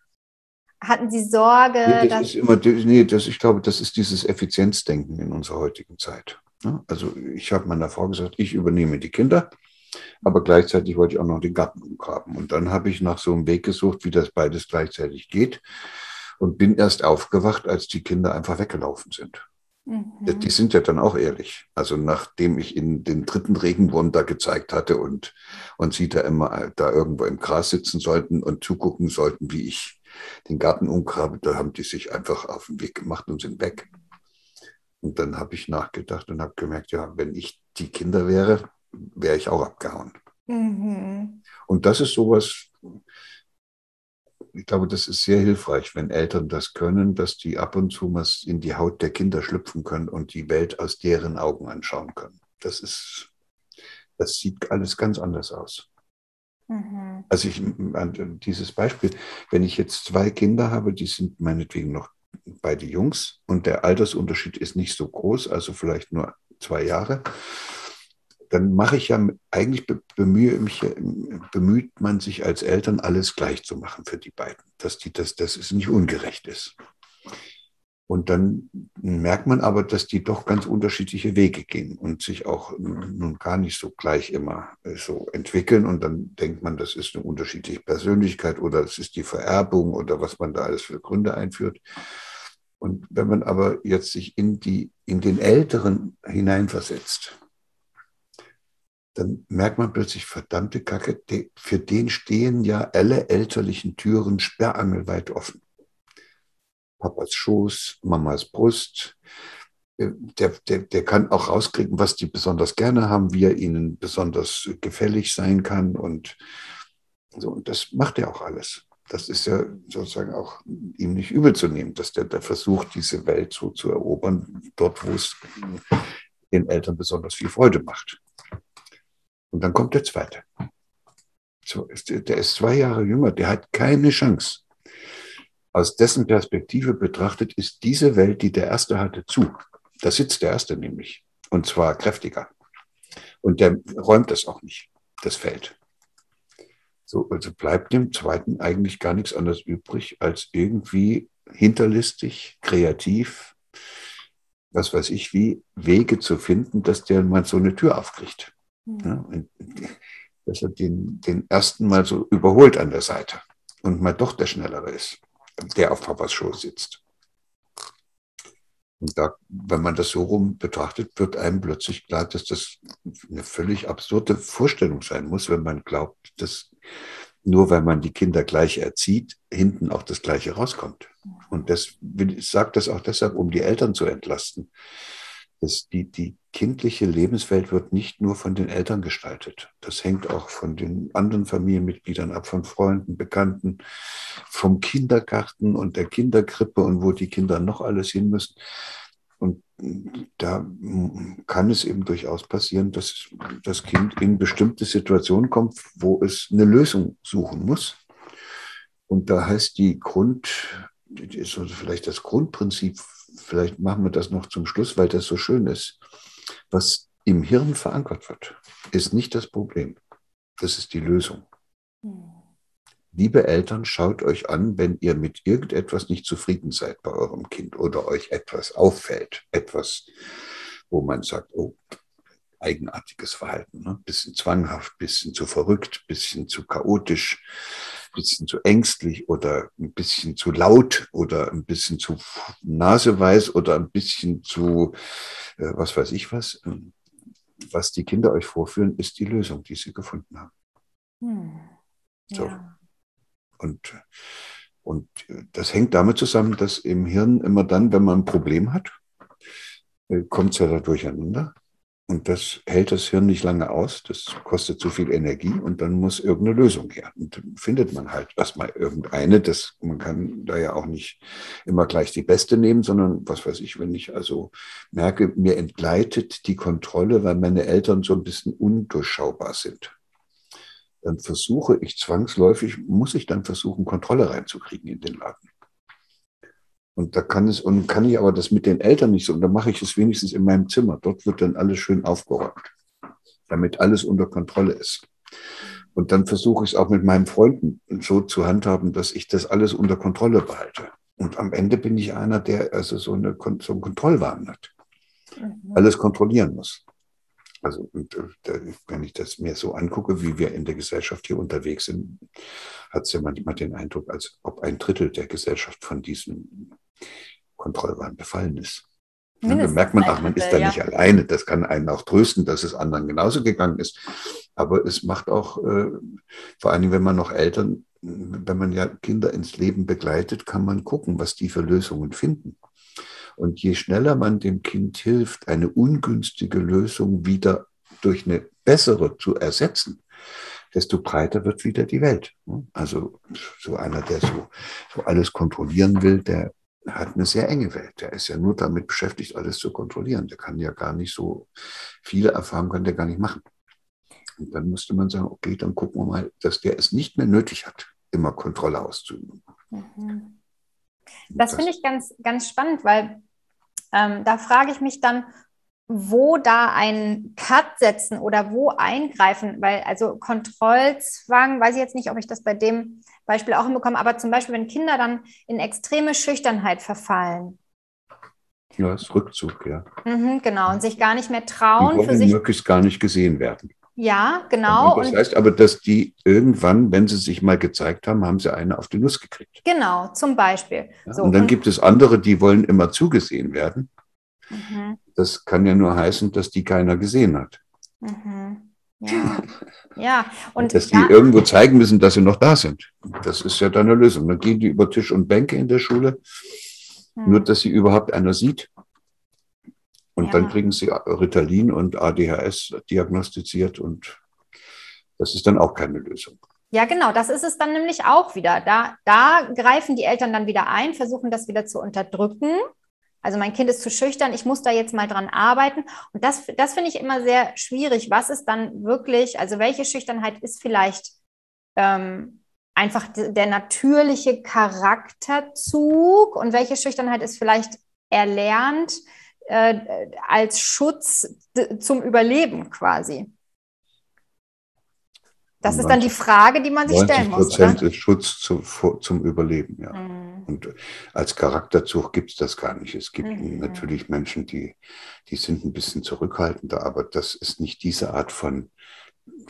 Speaker 1: Hatten Sie Sorge?
Speaker 2: Nee, das ist immer, nee, das, ich glaube, das ist dieses Effizienzdenken in unserer heutigen Zeit. Ne? Also ich habe meiner Frau gesagt, ich übernehme die Kinder, aber gleichzeitig wollte ich auch noch den Garten umgraben. Und dann habe ich nach so einem Weg gesucht, wie das beides gleichzeitig geht und bin erst aufgewacht, als die Kinder einfach weggelaufen sind. Mhm. Die sind ja dann auch ehrlich. Also nachdem ich ihnen den dritten Regenwurm da gezeigt hatte und, und sie da immer da irgendwo im Gras sitzen sollten und zugucken sollten, wie ich den Garten umgrabe, da haben die sich einfach auf den Weg gemacht und sind weg. Und dann habe ich nachgedacht und habe gemerkt, ja, wenn ich die Kinder wäre, wäre ich auch abgehauen. Mhm. Und das ist sowas, ich glaube, das ist sehr hilfreich, wenn Eltern das können, dass die ab und zu mal in die Haut der Kinder schlüpfen können und die Welt aus deren Augen anschauen können. Das ist, das sieht alles ganz anders aus. Mhm. Also ich, dieses Beispiel, wenn ich jetzt zwei Kinder habe, die sind meinetwegen noch beide Jungs und der Altersunterschied ist nicht so groß, also vielleicht nur zwei Jahre, dann mache ich ja, eigentlich bemühe mich, bemüht man sich als Eltern, alles gleich zu machen für die beiden, dass, die, dass, dass es nicht ungerecht ist. Und dann merkt man aber, dass die doch ganz unterschiedliche Wege gehen und sich auch nun gar nicht so gleich immer äh, so entwickeln. Und dann denkt man, das ist eine unterschiedliche Persönlichkeit oder es ist die Vererbung oder was man da alles für Gründe einführt. Und wenn man aber jetzt sich in, die, in den Älteren hineinversetzt, dann merkt man plötzlich, verdammte Kacke, für den stehen ja alle elterlichen Türen sperrangelweit offen. Papas Schoß, Mamas Brust. Äh, der, der, der kann auch rauskriegen, was die besonders gerne haben, wie er ihnen besonders gefällig sein kann. Und, so, und das macht er auch alles. Das ist ja sozusagen auch ihm nicht übel zu nehmen, dass der, der versucht, diese Welt so zu erobern, dort, wo es den Eltern besonders viel Freude macht. Und dann kommt der zweite. So, der ist zwei Jahre jünger, der hat keine Chance. Aus dessen Perspektive betrachtet ist diese Welt, die der Erste hatte, zu. Da sitzt der Erste nämlich. Und zwar kräftiger. Und der räumt das auch nicht, das Feld. So, also bleibt dem Zweiten eigentlich gar nichts anderes übrig, als irgendwie hinterlistig, kreativ, was weiß ich wie, Wege zu finden, dass der mal so eine Tür aufkriegt. Mhm. Ja, dass er den, den ersten mal so überholt an der Seite und mal doch der Schnellere ist, der auf Papas Schoß sitzt. Und da, wenn man das so rum betrachtet, wird einem plötzlich klar, dass das eine völlig absurde Vorstellung sein muss, wenn man glaubt, dass nur weil man die Kinder gleich erzieht, hinten auch das Gleiche rauskommt. Und das, sage das auch deshalb, um die Eltern zu entlasten. Das, die, die kindliche Lebenswelt wird nicht nur von den Eltern gestaltet. Das hängt auch von den anderen Familienmitgliedern ab, von Freunden, Bekannten, vom Kindergarten und der Kinderkrippe und wo die Kinder noch alles hin müssen. Da kann es eben durchaus passieren, dass das Kind in bestimmte Situationen kommt, wo es eine Lösung suchen muss. Und da heißt die Grund, ist also vielleicht das Grundprinzip, vielleicht machen wir das noch zum Schluss, weil das so schön ist. Was im Hirn verankert wird, ist nicht das Problem. Das ist die Lösung. Hm. Liebe Eltern, schaut euch an, wenn ihr mit irgendetwas nicht zufrieden seid bei eurem Kind oder euch etwas auffällt, etwas, wo man sagt, oh, eigenartiges Verhalten, ne? bisschen zwanghaft, bisschen zu verrückt, bisschen zu chaotisch, bisschen zu ängstlich oder ein bisschen zu laut oder ein bisschen zu naseweiß oder ein bisschen zu, äh, was weiß ich was. Was die Kinder euch vorführen, ist die Lösung, die sie gefunden haben. Hm. Ja. Und, und das hängt damit zusammen, dass im Hirn immer dann, wenn man ein Problem hat, äh, kommt es ja da durcheinander. Und das hält das Hirn nicht lange aus, das kostet zu viel Energie und dann muss irgendeine Lösung her. Und dann findet man halt erstmal irgendeine. Das, man kann da ja auch nicht immer gleich die beste nehmen, sondern was weiß ich, wenn ich also merke, mir entgleitet die Kontrolle, weil meine Eltern so ein bisschen undurchschaubar sind. Dann versuche ich zwangsläufig, muss ich dann versuchen, Kontrolle reinzukriegen in den Laden. Und da kann es, und kann ich aber das mit den Eltern nicht so, und dann mache ich es wenigstens in meinem Zimmer. Dort wird dann alles schön aufgeräumt, damit alles unter Kontrolle ist. Und dann versuche ich es auch mit meinen Freunden so zu handhaben, dass ich das alles unter Kontrolle behalte. Und am Ende bin ich einer, der also so, eine, so einen Kontrollwahn hat. Mhm. Alles kontrollieren muss. Also und, äh, wenn ich das mir so angucke, wie wir in der Gesellschaft hier unterwegs sind, hat es ja manchmal den Eindruck, als ob ein Drittel der Gesellschaft von diesem Kontrollwahn befallen ist. Und dann merkt man, ach, man ist da ja. nicht alleine. Das kann einen auch trösten, dass es anderen genauso gegangen ist. Aber es macht auch, äh, vor allen Dingen, wenn man noch Eltern, wenn man ja Kinder ins Leben begleitet, kann man gucken, was die für Lösungen finden. Und je schneller man dem Kind hilft, eine ungünstige Lösung wieder durch eine bessere zu ersetzen, desto breiter wird wieder die Welt. Also so einer, der so, so alles kontrollieren will, der hat eine sehr enge Welt. Der ist ja nur damit beschäftigt, alles zu kontrollieren. Der kann ja gar nicht so viele Erfahrungen kann der gar nicht machen. Und dann müsste man sagen, okay, dann gucken wir mal, dass der es nicht mehr nötig hat, immer Kontrolle auszuüben.
Speaker 1: Mhm. Das finde ich ganz, ganz spannend, weil ähm, da frage ich mich dann, wo da ein Cut setzen oder wo eingreifen, weil also Kontrollzwang, weiß ich jetzt nicht, ob ich das bei dem Beispiel auch hinbekomme, aber zum Beispiel, wenn Kinder dann in extreme Schüchternheit verfallen.
Speaker 2: Ja, das ist Rückzug, ja.
Speaker 1: Mhm, genau, und sich gar nicht mehr trauen. Die
Speaker 2: wollen für sich möglichst gar nicht gesehen werden.
Speaker 1: Ja, genau.
Speaker 2: Und das heißt aber, dass die irgendwann, wenn sie sich mal gezeigt haben, haben sie eine auf die Nuss gekriegt.
Speaker 1: Genau, zum Beispiel.
Speaker 2: Ja, so, und dann und gibt es andere, die wollen immer zugesehen werden. Mhm. Das kann ja nur heißen, dass die keiner gesehen hat.
Speaker 1: Mhm. Ja. ja. Und
Speaker 2: dass die ja. irgendwo zeigen müssen, dass sie noch da sind. Das ist ja dann eine Lösung. Dann gehen die über Tisch und Bänke in der Schule Hm. Nur, dass sie überhaupt einer sieht. Und ja. dann kriegen sie Ritalin und ADHS diagnostiziert und das ist dann auch keine Lösung.
Speaker 1: Ja, genau, das ist es dann nämlich auch wieder. Da, da greifen die Eltern dann wieder ein, versuchen das wieder zu unterdrücken. Also mein Kind ist zu schüchtern, ich muss da jetzt mal dran arbeiten. Und das, das finde ich immer sehr schwierig. Was ist dann wirklich, also welche Schüchternheit ist vielleicht ähm, einfach der natürliche Charakterzug und welche Schüchternheit ist vielleicht erlernt äh, als Schutz zum Überleben quasi? Das ist dann die Frage, die man sich stellen muss.
Speaker 2: Prozent ist Schutz zu, zum Überleben, ja. Mhm. Und als Charakterzug gibt es das gar nicht. Es gibt mhm. natürlich Menschen, die, die sind ein bisschen zurückhaltender, aber das ist nicht diese Art von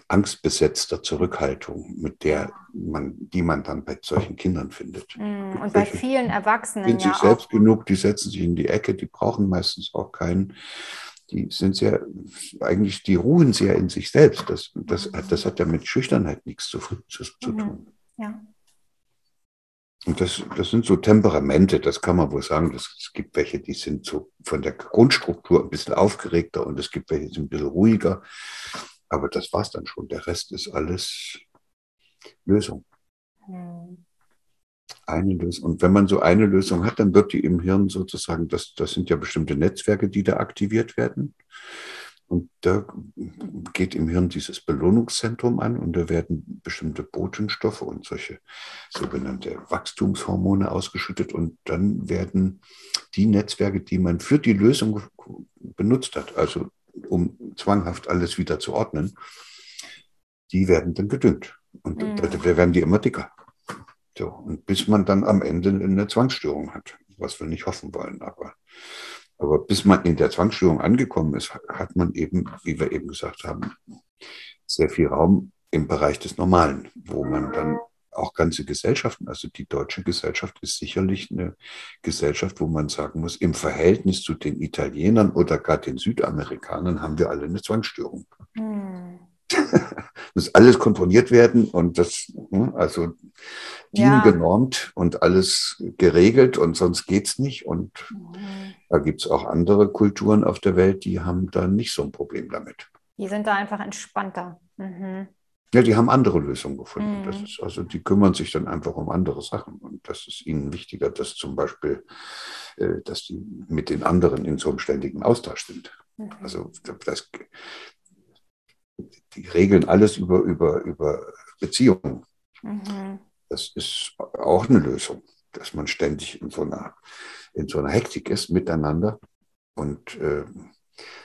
Speaker 2: angstbesetzter Zurückhaltung, mit der man, die man dann bei solchen Kindern findet.
Speaker 1: Mhm. Und bei vielen Erwachsenen.
Speaker 2: Sind ja sich selbst genug, die setzen sich in die Ecke, die brauchen meistens auch keinen die sind sehr, eigentlich, die ruhen sehr in sich selbst. Das, das, das hat ja mit Schüchternheit nichts zu, zu, zu mhm. tun. Ja. Und das, das sind so Temperamente, das kann man wohl sagen. Das, es gibt welche, die sind so von der Grundstruktur ein bisschen aufgeregter und es gibt welche, die sind ein bisschen ruhiger. Aber das war es dann schon. Der Rest ist alles Lösung. Mhm eine Lösung. Und wenn man so eine Lösung hat, dann wird die im Hirn sozusagen, das, das sind ja bestimmte Netzwerke, die da aktiviert werden. Und da geht im Hirn dieses Belohnungszentrum an und da werden bestimmte Botenstoffe und solche sogenannte Wachstumshormone ausgeschüttet und dann werden die Netzwerke, die man für die Lösung benutzt hat, also um zwanghaft alles wieder zu ordnen, die werden dann gedüngt. Und mhm. da, da werden die immer dicker. So, und bis man dann am Ende eine Zwangsstörung hat, was wir nicht hoffen wollen. Aber, aber bis man in der Zwangsstörung angekommen ist, hat man eben, wie wir eben gesagt haben, sehr viel Raum im Bereich des Normalen, wo man dann auch ganze Gesellschaften, also die deutsche Gesellschaft ist sicherlich eine Gesellschaft, wo man sagen muss, im Verhältnis zu den Italienern oder gar den Südamerikanern haben wir alle eine Zwangsstörung. Hm. muss alles kontrolliert werden und das, hm, also DIN ja. genormt und alles geregelt und sonst geht's nicht. Und mhm. da gibt's auch andere Kulturen auf der Welt, die haben da nicht so ein Problem damit.
Speaker 1: Die sind da einfach entspannter. Mhm.
Speaker 2: Ja, die haben andere Lösungen gefunden. Mhm. Das ist, also die kümmern sich dann einfach um andere Sachen. Und das ist ihnen wichtiger, dass zum Beispiel, äh, dass die mit den anderen in so einem ständigen Austausch sind. Mhm. Also das, die regeln alles über, über, über Beziehungen. Mhm. Das ist auch eine Lösung, dass man ständig in so einer, in so einer Hektik ist miteinander. Und äh,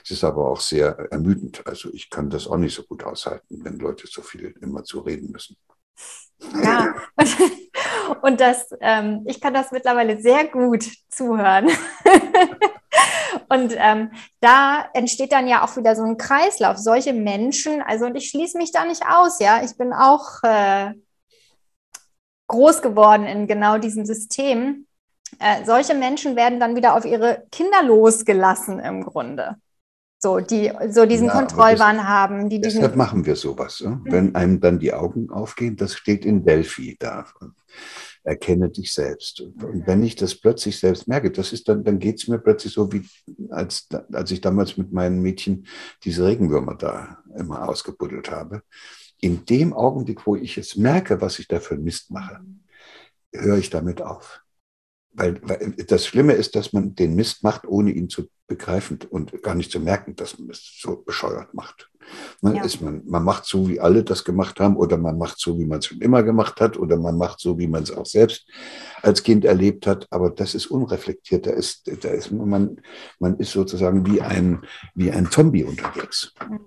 Speaker 2: es ist aber auch sehr ermüdend. Also ich kann das auch nicht so gut aushalten, wenn Leute so viel immer zu reden müssen.
Speaker 1: Ja, und das, ähm, ich kann das mittlerweile sehr gut zuhören. Und ähm, da entsteht dann ja auch wieder so ein Kreislauf. Solche Menschen, also und ich schließe mich da nicht aus, ja. Ich bin auch äh, groß geworden in genau diesem System. Äh, solche Menschen werden dann wieder auf ihre Kinder losgelassen im Grunde. So, die so diesen ja, Kontrollwahn das, haben. Die
Speaker 2: deshalb machen wir sowas. Ne? Wenn einem dann die Augen aufgehen, das steht in Delphi da erkenne dich selbst. Und wenn ich das plötzlich selbst merke, das ist dann, dann geht es mir plötzlich so, wie als, als ich damals mit meinen Mädchen diese Regenwürmer da immer ausgebuddelt habe. In dem Augenblick, wo ich es merke, was ich da für Mist mache, höre ich damit auf. Weil, weil das Schlimme ist, dass man den Mist macht, ohne ihn zu begreifen und gar nicht zu merken, dass man es so bescheuert macht. Man, ja. ist man, man macht so, wie alle das gemacht haben, oder man macht so, wie man es schon immer gemacht hat, oder man macht so, wie man es auch selbst als Kind erlebt hat. Aber das ist unreflektiert. Da ist, da ist man, man ist sozusagen wie ein, wie ein Zombie unterwegs. Mhm.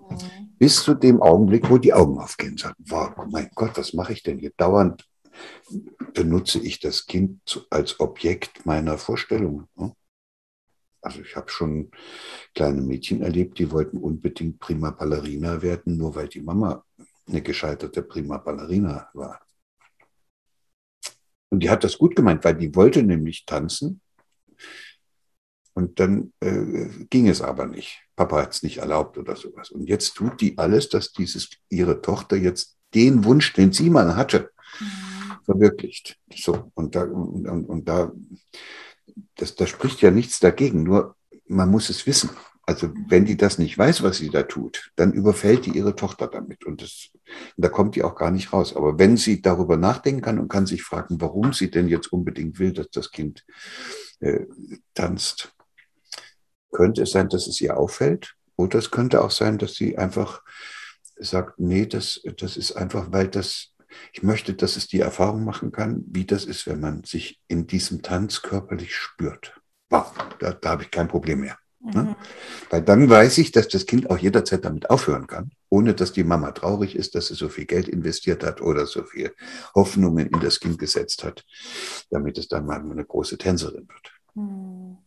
Speaker 2: Bis zu dem Augenblick, wo die Augen aufgehen und sagen, wow, mein Gott, was mache ich denn hier dauernd? Benutze ich das Kind als Objekt meiner Vorstellung. Ne? Also ich habe schon kleine Mädchen erlebt, die wollten unbedingt Prima Ballerina werden, nur weil die Mama eine gescheiterte Prima Ballerina war. Und die hat das gut gemeint, weil die wollte nämlich tanzen. Und dann äh, ging es aber nicht. Papa hat es nicht erlaubt oder sowas. Und jetzt tut die alles, dass dieses, ihre Tochter jetzt den Wunsch, den sie mal hatte, mhm. Verwirklicht. So, und da, und, und da das, da spricht ja nichts dagegen, nur man muss es wissen. Also wenn die das nicht weiß, was sie da tut, dann überfällt die ihre Tochter damit und, das, und da kommt die auch gar nicht raus. Aber wenn sie darüber nachdenken kann und kann sich fragen, warum sie denn jetzt unbedingt will, dass das Kind äh, tanzt, könnte es sein, dass es ihr auffällt oder es könnte auch sein, dass sie einfach sagt, nee, das, das ist einfach, weil das, ich möchte, dass es die Erfahrung machen kann, wie das ist, wenn man sich in diesem Tanz körperlich spürt. Wow, da, da habe ich kein Problem mehr. Ne? Mhm. Weil dann weiß ich, dass das Kind auch jederzeit damit aufhören kann, ohne dass die Mama traurig ist, dass sie so viel Geld investiert hat oder so viel Hoffnungen in das Kind gesetzt hat, damit es dann mal eine große Tänzerin wird. Mhm.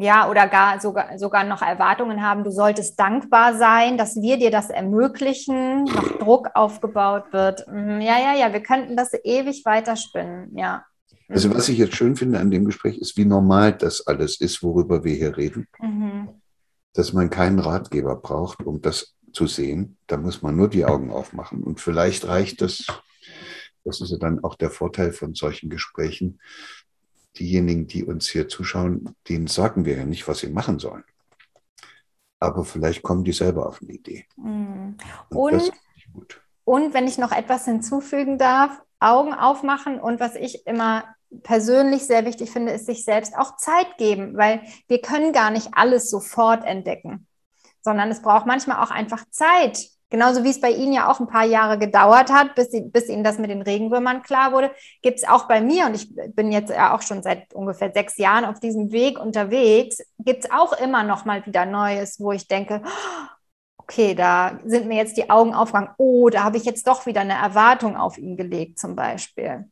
Speaker 1: Ja, oder gar sogar, sogar noch Erwartungen haben, du solltest dankbar sein, dass wir dir das ermöglichen, noch Druck aufgebaut wird. Mhm. Ja, ja, ja, wir könnten das ewig weiterspinnen, ja.
Speaker 2: Also was ich jetzt schön finde an dem Gespräch ist, wie normal das alles ist, worüber wir hier reden. Mhm. Dass man keinen Ratgeber braucht, um das zu sehen. Da muss man nur die Augen aufmachen. Und vielleicht reicht das, das ist ja dann auch der Vorteil von solchen Gesprächen, diejenigen, die uns hier zuschauen, denen sagen wir ja nicht, was sie machen sollen. Aber vielleicht kommen die selber auf eine Idee.
Speaker 1: Mhm. Und, und, und wenn ich noch etwas hinzufügen darf, Augen aufmachen und was ich immer persönlich sehr wichtig finde, ist sich selbst auch Zeit geben, weil wir können gar nicht alles sofort entdecken, sondern es braucht manchmal auch einfach Zeit. Genauso wie es bei Ihnen ja auch ein paar Jahre gedauert hat, bis, Sie, bis Ihnen das mit den Regenwürmern klar wurde, gibt es auch bei mir, und ich bin jetzt ja auch schon seit ungefähr sechs Jahren auf diesem Weg unterwegs, gibt es auch immer noch mal wieder Neues, wo ich denke, okay, da sind mir jetzt die Augen aufgegangen, oh, da habe ich jetzt doch wieder eine Erwartung auf ihn gelegt zum Beispiel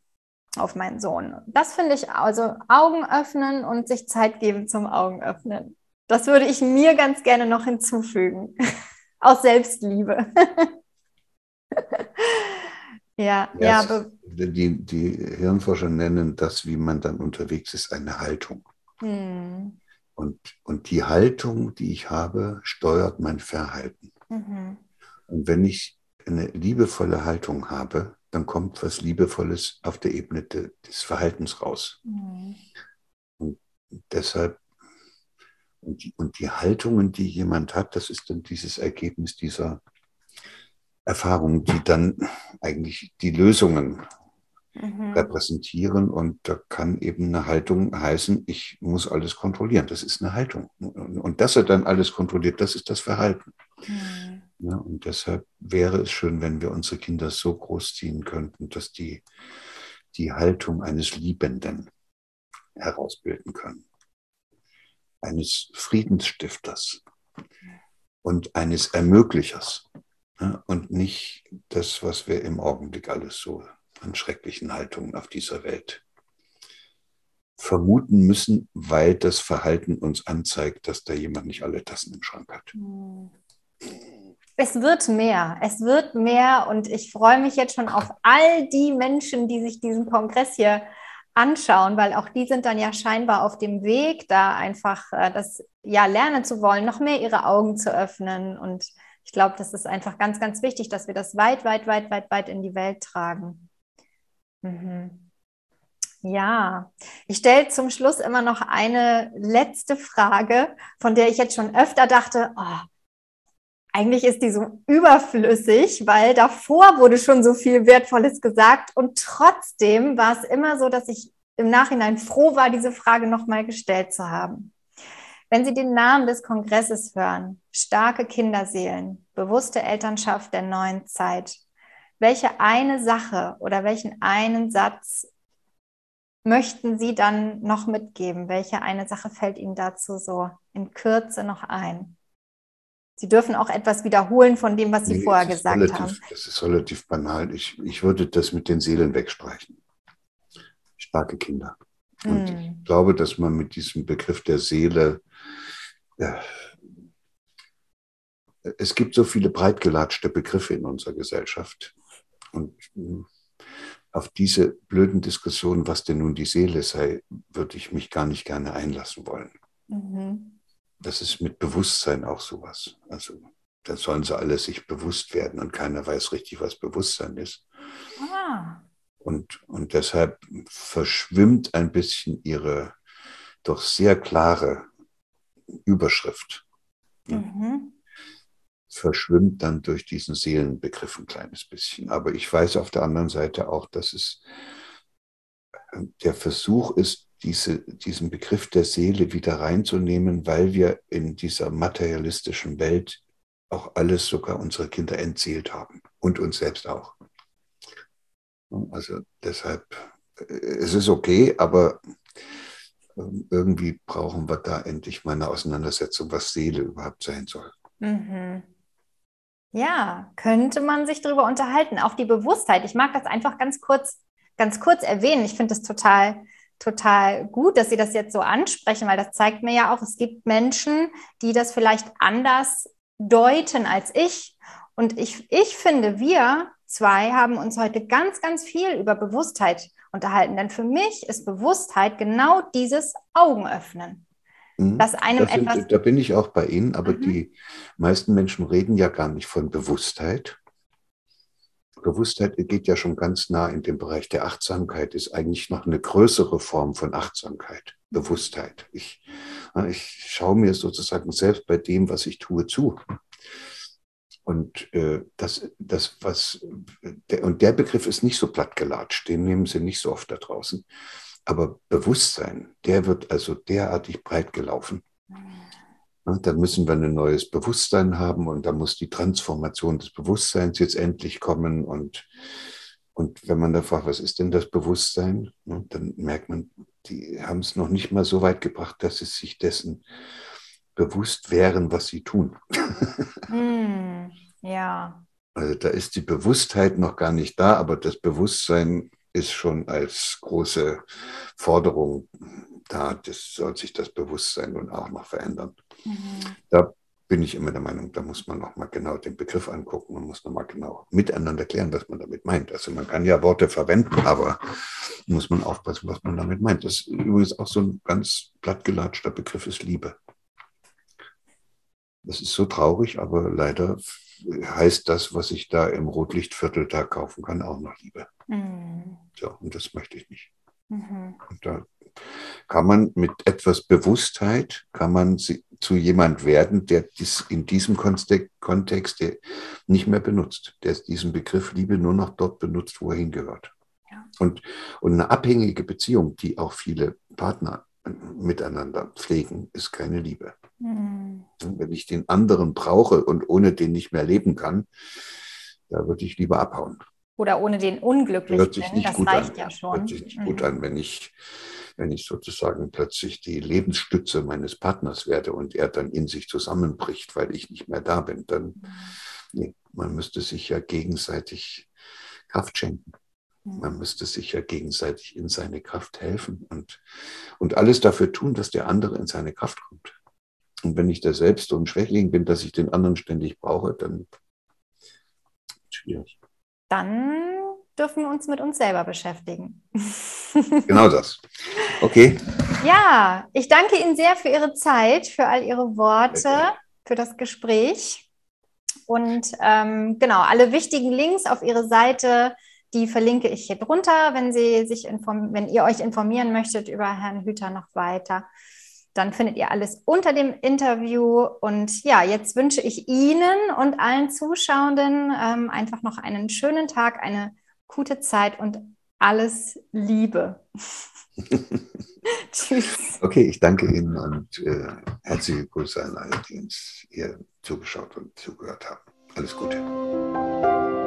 Speaker 1: auf meinen Sohn. Das finde ich also Augen öffnen und sich Zeit geben zum Augen öffnen. Das würde ich mir ganz gerne noch hinzufügen. Aus Selbstliebe.
Speaker 2: ja, ja. ja die, die Hirnforscher nennen das, wie man dann unterwegs ist, eine Haltung. Hm. Und, und die Haltung, die ich habe, steuert mein Verhalten. Mhm. Und wenn ich eine liebevolle Haltung habe, dann kommt was Liebevolles auf der Ebene de, des Verhaltens raus. Mhm. Und deshalb, und die, und die Haltungen, die jemand hat, das ist dann dieses Ergebnis dieser Erfahrungen, die dann eigentlich die Lösungen mhm. repräsentieren. Und da kann eben eine Haltung heißen, ich muss alles kontrollieren. Das ist eine Haltung. Und dass er dann alles kontrolliert, das ist das Verhalten. Mhm. Ja, und deshalb wäre es schön, wenn wir unsere Kinder so großziehen könnten, dass die die Haltung eines Liebenden herausbilden können, eines Friedensstifters und eines Ermöglichers ja, und nicht das, was wir im Augenblick alles so an schrecklichen Haltungen auf dieser Welt vermuten müssen, weil das Verhalten uns anzeigt, dass da jemand nicht alle Tassen im Schrank hat. Mhm.
Speaker 1: Es wird mehr, es wird mehr und ich freue mich jetzt schon auf all die Menschen, die sich diesen Kongress hier anschauen, weil auch die sind dann ja scheinbar auf dem Weg, da einfach äh, das ja lernen zu wollen, noch mehr ihre Augen zu öffnen. Und ich glaube, das ist einfach ganz, ganz wichtig, dass wir das weit, weit, weit, weit, weit in die Welt tragen. Mhm. Ja, ich stelle zum Schluss immer noch eine letzte Frage, von der ich jetzt schon öfter dachte, oh, eigentlich ist die so überflüssig, weil davor wurde schon so viel Wertvolles gesagt und trotzdem war es immer so, dass ich im Nachhinein froh war, diese Frage nochmal gestellt zu haben. Wenn Sie den Namen des Kongresses hören, starke Kinderseelen, bewusste Elternschaft der neuen Zeit, welche eine Sache oder welchen einen Satz möchten Sie dann noch mitgeben? Welche eine Sache fällt Ihnen dazu so in Kürze noch ein? Sie dürfen auch etwas wiederholen von dem, was Sie nee, vorher gesagt
Speaker 2: relativ,
Speaker 1: haben.
Speaker 2: Das ist relativ banal. Ich, ich würde das mit den Seelen wegstreichen. Starke Kinder. Und hm. ich glaube, dass man mit diesem Begriff der Seele, ja, es gibt so viele breitgelatschte Begriffe in unserer Gesellschaft. Und hm, auf diese blöden Diskussionen, was denn nun die Seele sei, würde ich mich gar nicht gerne einlassen wollen. Mhm das ist mit Bewusstsein auch sowas. Also da sollen sie alle sich bewusst werden und keiner weiß richtig, was Bewusstsein ist. Ah. Und, und deshalb verschwimmt ein bisschen ihre doch sehr klare Überschrift. Mhm. Verschwimmt dann durch diesen Seelenbegriff ein kleines bisschen. Aber ich weiß auf der anderen Seite auch, dass es äh, der Versuch ist, diese, diesen Begriff der Seele wieder reinzunehmen, weil wir in dieser materialistischen Welt auch alles, sogar unsere Kinder entseelt haben und uns selbst auch. Also deshalb, äh, es ist okay, aber ähm, irgendwie brauchen wir da endlich mal eine Auseinandersetzung, was Seele überhaupt sein soll. Mhm.
Speaker 1: Ja, könnte man sich darüber unterhalten. Auch die Bewusstheit. Ich mag das einfach ganz kurz, ganz kurz erwähnen. Ich finde es total, total gut, dass Sie das jetzt so ansprechen, weil das zeigt mir ja auch, es gibt Menschen, die das vielleicht anders deuten als ich. Und ich, ich finde, wir zwei haben uns heute ganz, ganz viel über Bewusstheit unterhalten. Denn für mich ist Bewusstheit genau dieses Augenöffnen.
Speaker 2: Mhm. Dass einem sind, etwas da bin ich auch bei Ihnen, aber mhm. die meisten Menschen reden ja gar nicht von Bewusstheit. Bewusstheit geht ja schon ganz nah in den Bereich der Achtsamkeit, ist eigentlich noch eine größere Form von Achtsamkeit, Bewusstheit. Ich, ich schaue mir sozusagen selbst bei dem, was ich tue, zu. Und äh, das, das, was, der, und der Begriff ist nicht so plattgelatscht, den nehmen Sie nicht so oft da draußen. Aber Bewusstsein, der wird also derartig breit gelaufen. Ja, dann müssen wir ein neues Bewusstsein haben und da muss die Transformation des Bewusstseins jetzt endlich kommen. Und, und wenn man da fragt, was ist denn das Bewusstsein, ja, dann merkt man, die haben es noch nicht mal so weit gebracht, dass sie sich dessen bewusst wären, was sie tun.
Speaker 1: Mm, ja.
Speaker 2: Also da ist die Bewusstheit noch gar nicht da, aber das Bewusstsein ist schon als große Forderung da. Das soll sich das Bewusstsein nun auch noch verändern. Mhm. Da bin ich immer der Meinung, da muss man noch mal genau den Begriff angucken und muss noch mal genau miteinander klären, was man damit meint. Also man kann ja Worte verwenden, aber muss man aufpassen, was man damit meint. Das ist übrigens auch so ein ganz plattgelatschter Begriff ist Liebe. Das ist so traurig, aber leider heißt das, was ich da im Rotlichtviertel da kaufen kann, auch noch Liebe. Mhm. So, und das möchte ich nicht. Mhm. Und da kann man mit etwas Bewusstheit, kann man zu jemand werden, der dies in diesem Kontext nicht mehr benutzt, der diesen Begriff Liebe nur noch dort benutzt, wo er hingehört. Ja. Und, und eine abhängige Beziehung, die auch viele Partner miteinander pflegen, ist keine Liebe. Mhm. Wenn ich den anderen brauche und ohne den nicht mehr leben kann, da würde ich lieber abhauen.
Speaker 1: Oder ohne den unglücklich
Speaker 2: Hört sich nicht
Speaker 1: das
Speaker 2: gut
Speaker 1: reicht
Speaker 2: an.
Speaker 1: ja schon.
Speaker 2: Hört sich nicht mhm. gut an, wenn ich, wenn ich sozusagen plötzlich die Lebensstütze meines Partners werde und er dann in sich zusammenbricht, weil ich nicht mehr da bin. Dann, mhm. nee, man müsste sich ja gegenseitig Kraft schenken. Man müsste sich ja gegenseitig in seine Kraft helfen und, und alles dafür tun, dass der andere in seine Kraft kommt. Und wenn ich da selbst so ein Schwächling bin, dass ich den anderen ständig brauche, dann schwierig.
Speaker 1: Dann dürfen wir uns mit uns selber beschäftigen.
Speaker 2: genau das. Okay.
Speaker 1: Ja, ich danke Ihnen sehr für Ihre Zeit, für all Ihre Worte, für das Gespräch. Und ähm, genau, alle wichtigen Links auf Ihre Seite die verlinke ich hier drunter, wenn, Sie sich wenn ihr euch informieren möchtet über Herrn Hüter noch weiter. Dann findet ihr alles unter dem Interview. Und ja, jetzt wünsche ich Ihnen und allen Zuschauenden ähm, einfach noch einen schönen Tag, eine gute Zeit und alles Liebe.
Speaker 2: Tschüss. Okay, ich danke Ihnen und äh, herzliche Grüße an alle, die uns hier zugeschaut und zugehört haben. Alles Gute.